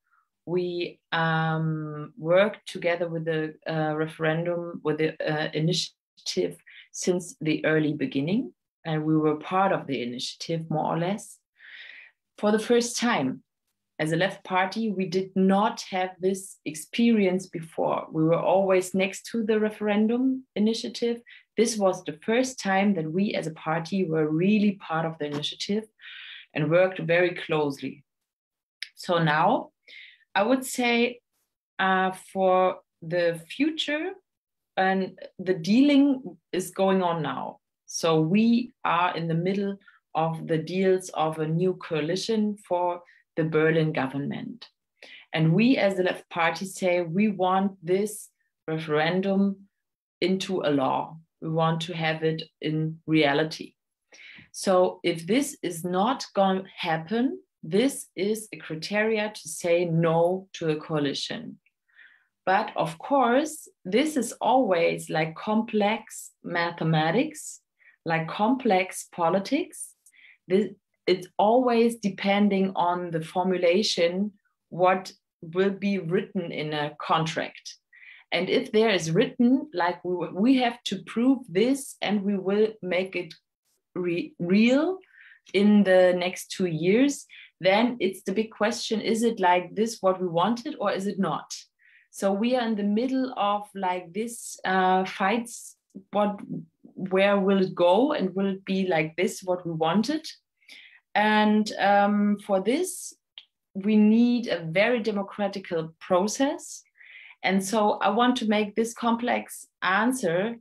we um, worked together with the uh, referendum, with the uh, initiative since the early beginning, and we were part of the initiative more or less. For the first time, as a left party, we did not have this experience before. We were always next to the referendum initiative. This was the first time that we as a party were really part of the initiative and worked very closely. So now I would say uh, for the future, and the dealing is going on now. So we are in the middle of the deals of a new coalition for the Berlin government. And we, as the left party, say we want this referendum into a law. We want to have it in reality. So if this is not going to happen, this is a criteria to say no to a coalition. But of course, this is always like complex mathematics, like complex politics. This, it's always depending on the formulation, what will be written in a contract. And if there is written, like we, we have to prove this and we will make it re real in the next two years, then it's the big question is it like this what we wanted or is it not? So we are in the middle of like this uh, fights what where will it go and will it be like this what we wanted? And um, for this we need a very democratical process. And so i want to make this complex answer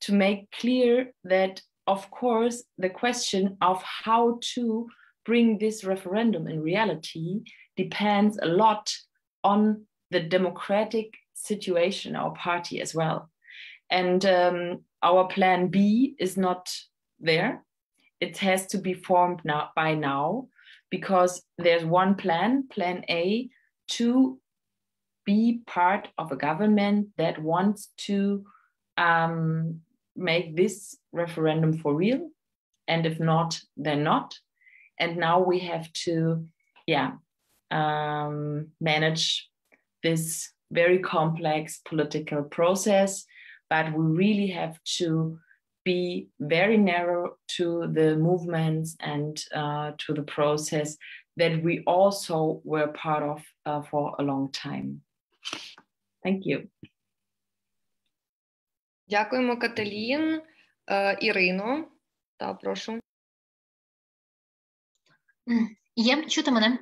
to make clear that of course the question of how to bring this referendum in reality depends a lot on the democratic situation our party as well. And um, our plan b is not there. It has to be formed now by now because there's one plan plan a to be part of a government that wants to um, make this referendum for real. And if not then not and now we have to yeah um, manage this very complex political process but we really have to be very narrow to the movements and uh, to the process that we also were part of uh, for a long time. Thank you. Дякуємо, Каталін. Ірино, та прошу. Є чути мене?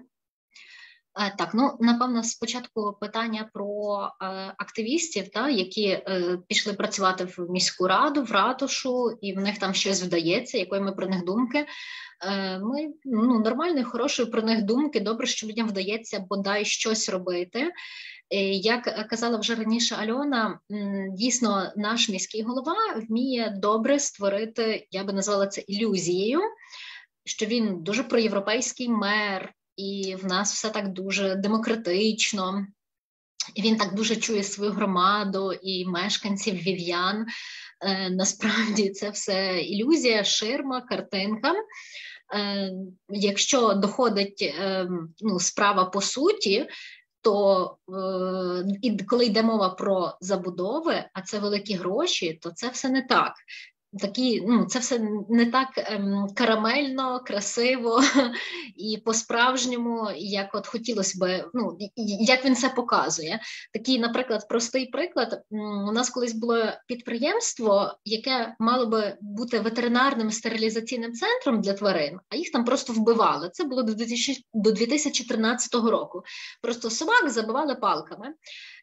Так, ну напевно, спочатку питання про е, активістів, та, які е, пішли працювати в міську раду, в ратушу, і в них там щось вдається, якої ми про них думки. Е, ми ну, нормальної, хорошої про них думки. Добре, що людям вдається бодай щось робити. Як казала вже раніше Альона, дійсно наш міський голова вміє добре створити, я би назвала це ілюзією що він дуже проєвропейський мер, і в нас все так дуже демократично. Він так дуже чує свою громаду і мешканців вів'ян. Е, насправді це все ілюзія, ширма, картинка. е, якщо доходить е, ну, справа по суті, то коли йде мова про забудови, а це великі гроші, то це все не так такі, ну це все не так ем, карамельно, красиво і по-справжньому, як от хотілося би, ну як він це показує. Такий, наприклад, простий приклад. У нас колись було підприємство, яке мало би бути ветеринарним стерилізаційним центром для тварин, а їх там просто вбивали. Це було до 2013 року. Просто собак забивали палками.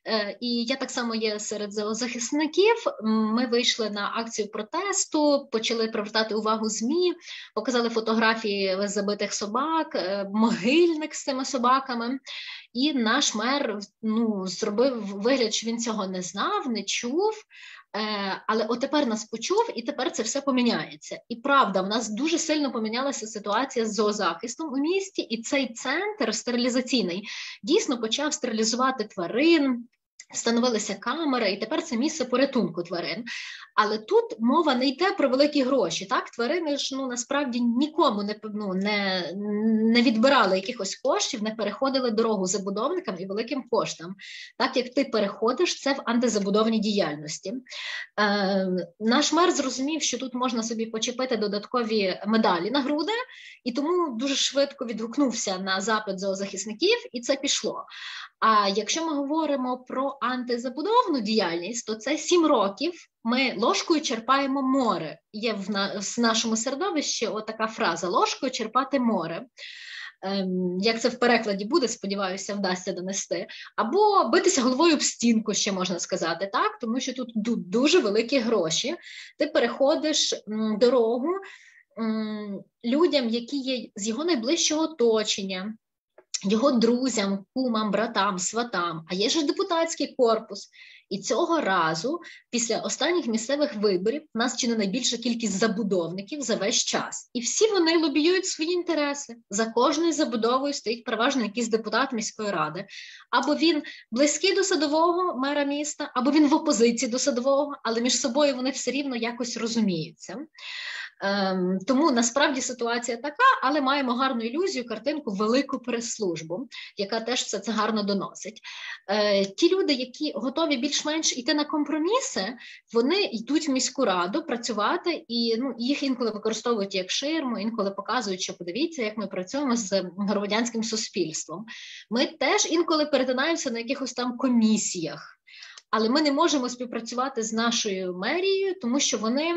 Е, і я так само є серед зоозахисників. Ми вийшли на акцію протесту, почали привертати увагу змі, показали фотографії забитих собак, е, могильник з цими собаками. І наш мер ну, зробив вигляд, що він цього не знав, не чув. Е, але отепер нас почув, і тепер це все поміняється. І правда, в нас дуже сильно помінялася ситуація з зоозахистом у місті, і цей центр стерилізаційний дійсно почав стерилізувати тварин. Встановилися камери, і тепер це місце порятунку тварин. Але тут мова не йде про великі гроші. Так, тварини ж ну насправді нікому не ну, не, не відбирали якихось коштів, не переходили дорогу забудовникам і великим коштам. Так як ти переходиш це в антизабудовній діяльності. Е, Наш мер зрозумів, що тут можна собі почепити додаткові медалі на груди, і тому дуже швидко відгукнувся на запит зоозахисників, і це пішло. А якщо ми говоримо про антизабудовну діяльність, то це сім років. Ми ложкою черпаємо море. Є в, на, в нашому середовищі отака фраза ложкою черпати море. Ем, як це в перекладі буде, сподіваюся, вдасться донести, або битися головою об стінку, ще можна сказати, так, тому що тут дуже великі гроші. Ти переходиш дорогу людям, які є з його найближчого оточення його друзям, кумам, братам, сватам, а є ж депутатський корпус. І цього разу, після останніх місцевих виборів, в нас чи не найбільша кількість забудовників за весь час, і всі вони лобіюють свої інтереси. За кожною забудовою стоїть переважно якийсь депутат міської ради, або він близький до садового мера міста, або він в опозиції до садового, але між собою вони все рівно якось розуміються. Ем, тому насправді ситуація така, але маємо гарну ілюзію, картинку, велику прес-службу, яка теж все це гарно доносить. Е, ті люди, які готові більш-менш йти на компроміси, вони йдуть в міську раду працювати і ну, їх інколи використовують як ширму, інколи показують, що подивіться, як ми працюємо з громадянським суспільством. Ми теж інколи перетинаємося на якихось там комісіях. Але ми не можемо співпрацювати з нашою мерією, тому що вони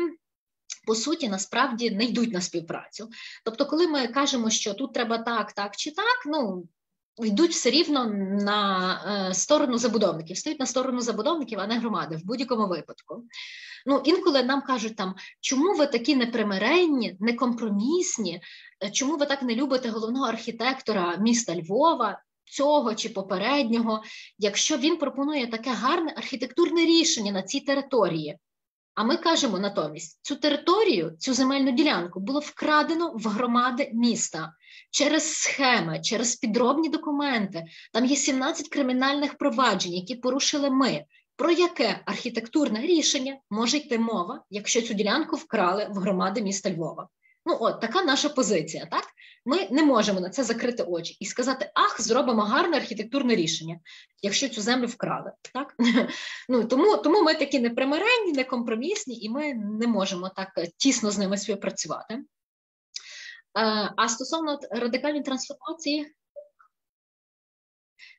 по суті насправді не йдуть на співпрацю. Тобто, коли ми кажемо, що тут треба так, так чи так, ну йдуть все рівно на е, сторону забудовників, стоять на сторону забудовників, а не громади в будь-якому випадку. Ну, інколи нам кажуть там, чому ви такі непримиренні, некомпромісні, чому ви так не любите головного архітектора міста Львова? Цього чи попереднього, якщо він пропонує таке гарне архітектурне рішення на цій території, а ми кажемо натомість, цю територію, цю земельну ділянку було вкрадено в громади міста через схеми, через підробні документи. Там є 17 кримінальних проваджень, які порушили ми. Про яке архітектурне рішення може йти мова, якщо цю ділянку вкрали в громади міста Львова? Ну, от така наша позиція. Так ми не можемо на це закрити очі і сказати: Ах, зробимо гарне архітектурне рішення, якщо цю землю вкрали. Так ну тому тому ми такі непримиренні, некомпромісні, і ми не можемо так тісно з ними співпрацювати. Е, а стосовно радикальної трансформації,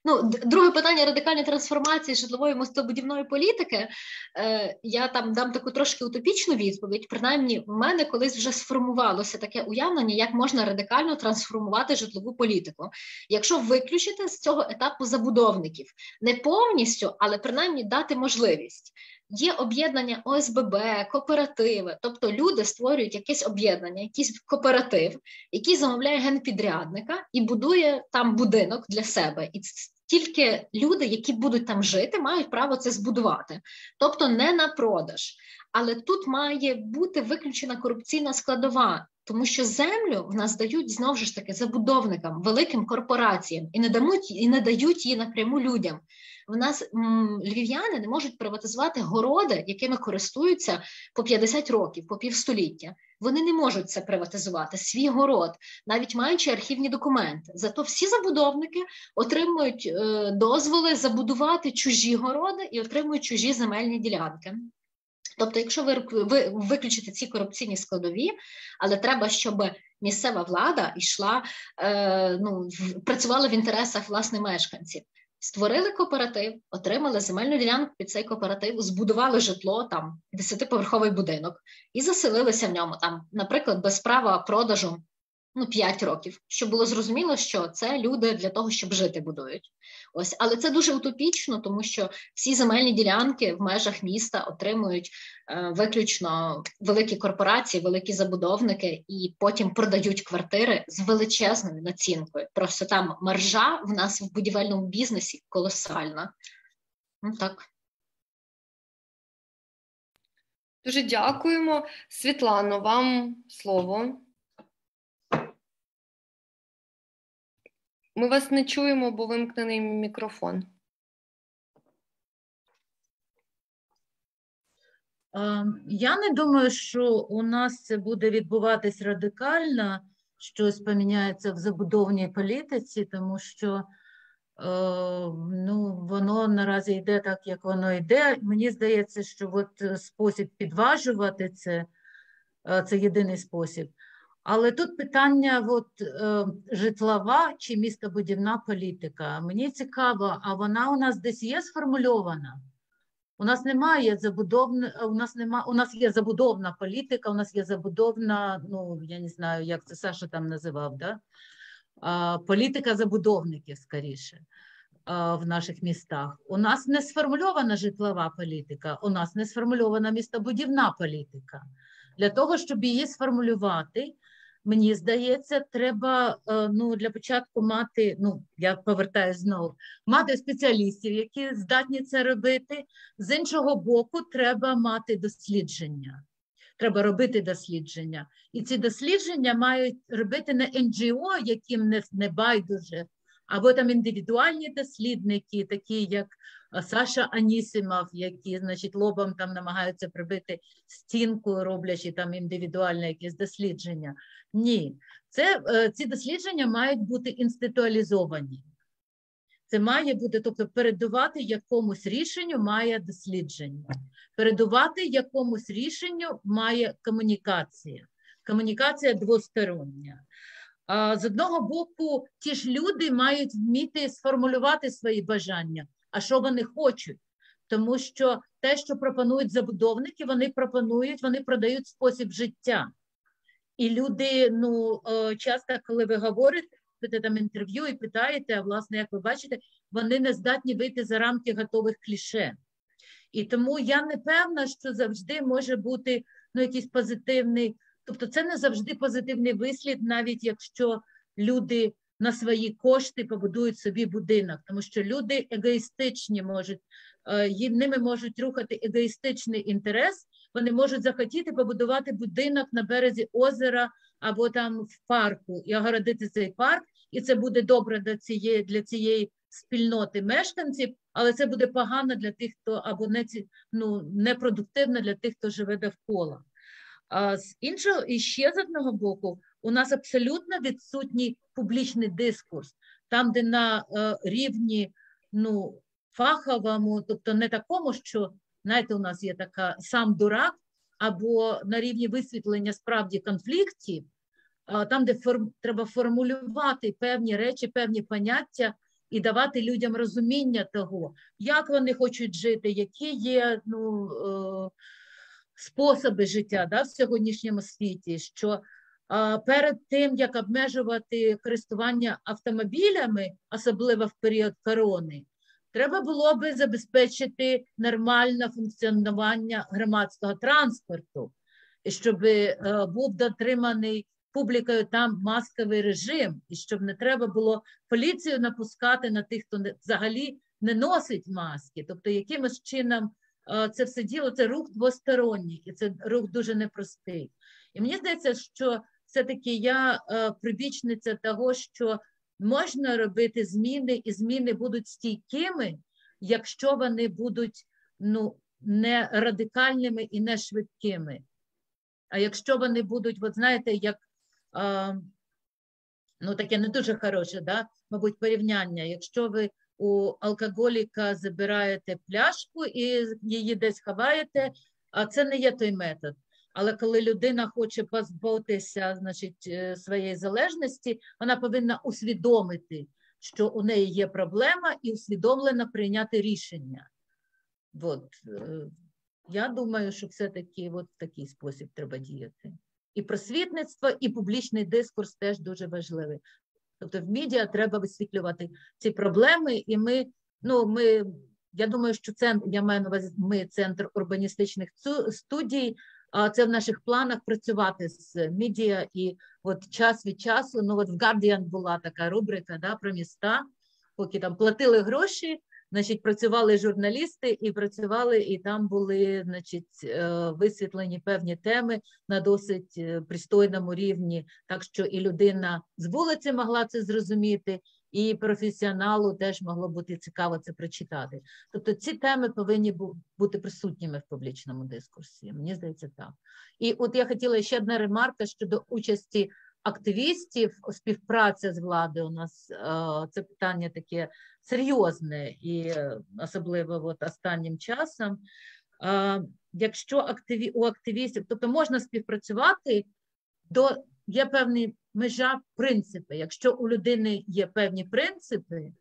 Ну, друге питання радикальної трансформації житлової мостобудівної політики. Е, Я там дам таку трошки утопічну відповідь. Принаймні, в мене колись вже сформувалося таке уявлення, як можна радикально трансформувати житлову політику, якщо виключити з цього етапу забудовників не повністю, але принаймні дати можливість. Є об'єднання ОСББ, кооперативи, тобто люди створюють якесь об'єднання, якийсь кооператив, який замовляє генпідрядника і будує там будинок для себе. І тільки люди, які будуть там жити, мають право це збудувати, тобто не на продаж. Але тут має бути виключена корупційна складова, тому що землю в нас дають знову ж таки забудовникам, великим корпораціям і не дамуть і не дають її напряму людям. В нас м, львів'яни не можуть приватизувати городи, якими користуються по 50 років, по півстоліття. Вони не можуть це приватизувати, свій город, навіть маючи архівні документи. Зато всі забудовники отримують е, дозволи забудувати чужі городи і отримують чужі земельні ділянки. Тобто, якщо ви, ви виключите ці корупційні складові, але треба, щоб місцева влада йшла, е, ну, працювала в інтересах власне мешканців. Створили кооператив, отримали земельну ділянку під цей кооператив, збудували житло, там десятиповерховий будинок, і заселилися в ньому. Там, наприклад, без права продажу ну, 5 років, щоб було зрозуміло, що це люди для того, щоб жити будують. Ось, але це дуже утопічно, тому що всі земельні ділянки в межах міста отримують е, виключно великі корпорації, великі забудовники, і потім продають квартири з величезною націнкою. Просто там маржа в нас в будівельному бізнесі колосальна. Ну так. Дуже дякуємо. Світлано, вам слово. Ми вас не чуємо, бо вимкнений мікрофон. Я не думаю, що у нас це буде відбуватись радикально, щось поміняється в забудовній політиці, тому що ну, воно наразі йде так, як воно йде. Мені здається, що от спосіб підважувати це це єдиний спосіб. Але тут питання от, е, житлова чи містобудівна політика. Мені цікаво, а вона у нас десь є сформульована? У нас немає забудовна, у нас нема, у нас є забудовна політика, у нас є забудовна, ну я не знаю, як це Саша там називав, да? а, політика забудовників скоріше в наших містах. У нас не сформульована житлова політика, у нас не сформульована містобудівна політика. Для того, щоб її сформулювати, мені здається, треба е, ну, для початку мати, ну, я повертаюся знову, мати спеціалістів, які здатні це робити. З іншого боку, треба мати дослідження. Треба робити дослідження. І ці дослідження мають робити не НГО, яким не, не байдуже, або там індивідуальні дослідники, такі як Саша Анісимов, які, значить, лобом там намагаються прибити стінку, роблячи там індивідуальне якесь дослідження. Ні, це е, ці дослідження мають бути інституалізовані. Це має бути, тобто передувати якомусь рішенню має дослідження, передувати якомусь рішенню має комунікація. Комунікація двостороння. З одного боку, ті ж люди мають вміти сформулювати свої бажання, а що вони хочуть. Тому що те, що пропонують забудовники, вони пропонують, вони продають спосіб життя. І люди, ну е, часто, коли ви говорите, там інтерв'ю і питаєте, а власне, як ви бачите, вони не здатні вийти за рамки готових кліше. І тому я не певна, що завжди може бути ну, якийсь позитивний, тобто це не завжди позитивний вислід, навіть якщо люди на свої кошти побудують собі будинок, тому що люди егоїстичні можуть, е, ними можуть рухати егоїстичний інтерес, вони можуть захотіти побудувати будинок на березі озера або там в парку і огородити цей парк, і це буде добре для цієї для цієї спільноти мешканців, але це буде погано для тих, хто або не ну, непродуктивно для тих, хто живе довкола. А з іншого, і ще з одного боку, у нас абсолютно відсутній публічний дискурс, там, де на е, рівні ну, фаховому, тобто не такому, що знаєте, у нас є така сам дурак, або на рівні висвітлення справді конфліктів, там, де форм, треба формулювати певні речі, певні поняття і давати людям розуміння того, як вони хочуть жити, які є ну, е, способи життя да, в сьогоднішньому світі. що Перед тим як обмежувати користування автомобілями, особливо в період корони, треба було би забезпечити нормальне функціонування громадського транспорту, щоб е, був дотриманий публікою там масковий режим, і щоб не треба було поліцію напускати на тих, хто взагалі не носить маски. Тобто, якимось чином е, це все діло це рух двосторонній, і це рух дуже непростий. І мені здається, що все-таки я е, прибічниця того, що можна робити зміни, і зміни будуть стійкими, якщо вони будуть ну, не радикальними і не швидкими. А якщо вони будуть, от знаєте, як а, ну таке не дуже хороше, да, мабуть, порівняння. Якщо ви у алкоголіка забираєте пляшку і її десь ховаєте, а це не є той метод. Але коли людина хоче позбутися значить, е, своєї залежності, вона повинна усвідомити, що у неї є проблема, і усвідомлено прийняти рішення. От. Е, я думаю, що все-таки от в такий спосіб треба діяти. І просвітництво, і публічний дискурс теж дуже важливий. Тобто в медіа треба висвітлювати ці проблеми, і ми, ну, ми, я думаю, що це я маю на увазі, ми центр урбаністичних студій, це в наших планах працювати з медіа, і от час від часу, ну от в Guardian була така рубрика да, про міста, поки там платили гроші. Значить, працювали журналісти і працювали, і там були, значить, е, висвітлені певні теми на досить е, пристойному рівні, так що і людина з вулиці могла це зрозуміти, і професіоналу теж могло бути цікаво це прочитати. Тобто ці теми повинні бути присутніми в публічному дискурсі. Мені здається, так. І от я хотіла ще одна ремарка щодо участі активістів, співпраця з владою у нас е, це питання таке серйозне і особливо от останнім часом. Е, якщо активі, у активістів, тобто можна співпрацювати, до є певні межа принципи. Якщо у людини є певні принципи,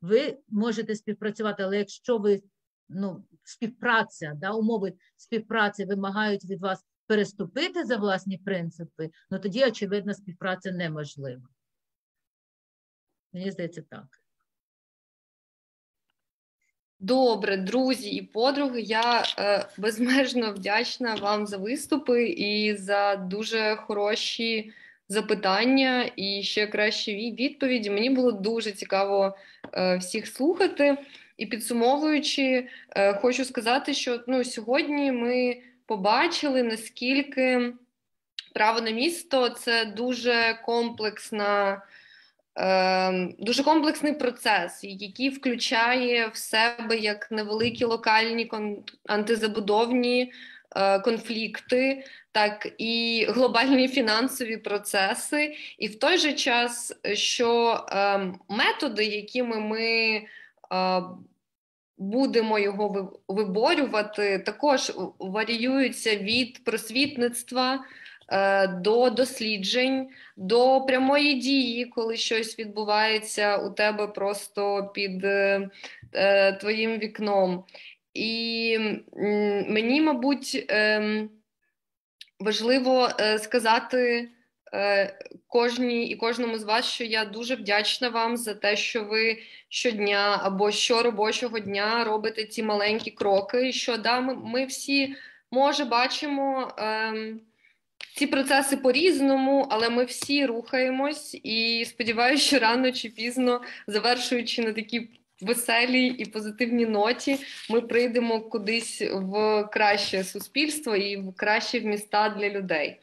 ви можете співпрацювати, але якщо ви ну, співпраця, да, умови співпраці вимагають від вас переступити за власні принципи, ну тоді, очевидно, співпраця неможлива. Мені здається, так. Добре, друзі і подруги. Я е, безмежно вдячна вам за виступи і за дуже хороші запитання і ще кращі відповіді. Мені було дуже цікаво е, всіх слухати. І підсумовуючи, е, хочу сказати, що ну, сьогодні ми побачили, наскільки право на місто це дуже комплексна. Ем, дуже комплексний процес, який включає в себе як невеликі локальні антизабудовні е, конфлікти, так і глобальні фінансові процеси, і в той же час, що ем, методи, якими ми е, будемо його виборювати, також варіюються від просвітництва. Е, до досліджень, до прямої дії, коли щось відбувається у тебе просто під е, е твоїм вікном. І мені, мабуть, е, важливо сказати кожній і кожному з вас, що я дуже вдячна вам за те, що ви щодня або щоробочого дня робите ці маленькі кроки. Що да, ми, ми всі може бачимо. Ці процеси по-різному, але ми всі рухаємось і сподіваюся, що рано чи пізно, завершуючи на такій веселій і позитивній ноті, ми прийдемо кудись в краще суспільство і в кращі міста для людей.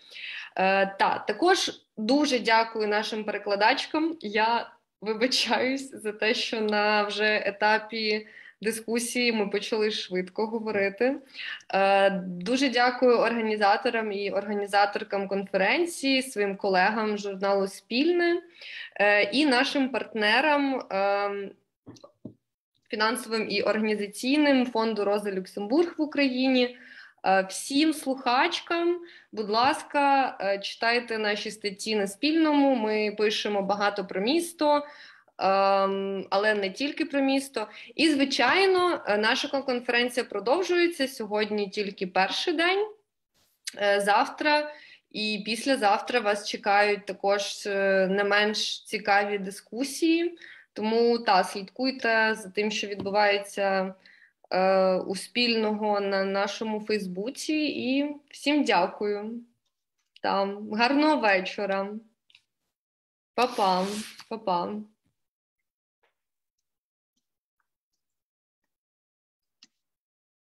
Е, Та також дуже дякую нашим перекладачкам. Я вибачаюсь за те, що на вже етапі дискусії ми почали швидко говорити. Е, дуже дякую організаторам і організаторкам конференції, своїм колегам журналу Спільне е, і нашим партнерам. Ем, фінансовим і організаційним фонду Роза Люксембург в Україні. Е, всім слухачкам, будь ласка, читайте наші статті на спільному. Ми пишемо багато про місто, але не тільки про місто. І, звичайно, е, наша конференція продовжується сьогодні тільки перший день. Е, завтра і післязавтра вас чекають також е, не менш цікаві дискусії. Тому та слідкуйте за тим, що відбувається е, у спільного на нашому Фейсбуці. І всім дякую. Там гарного вечора. Па-па. Па-па.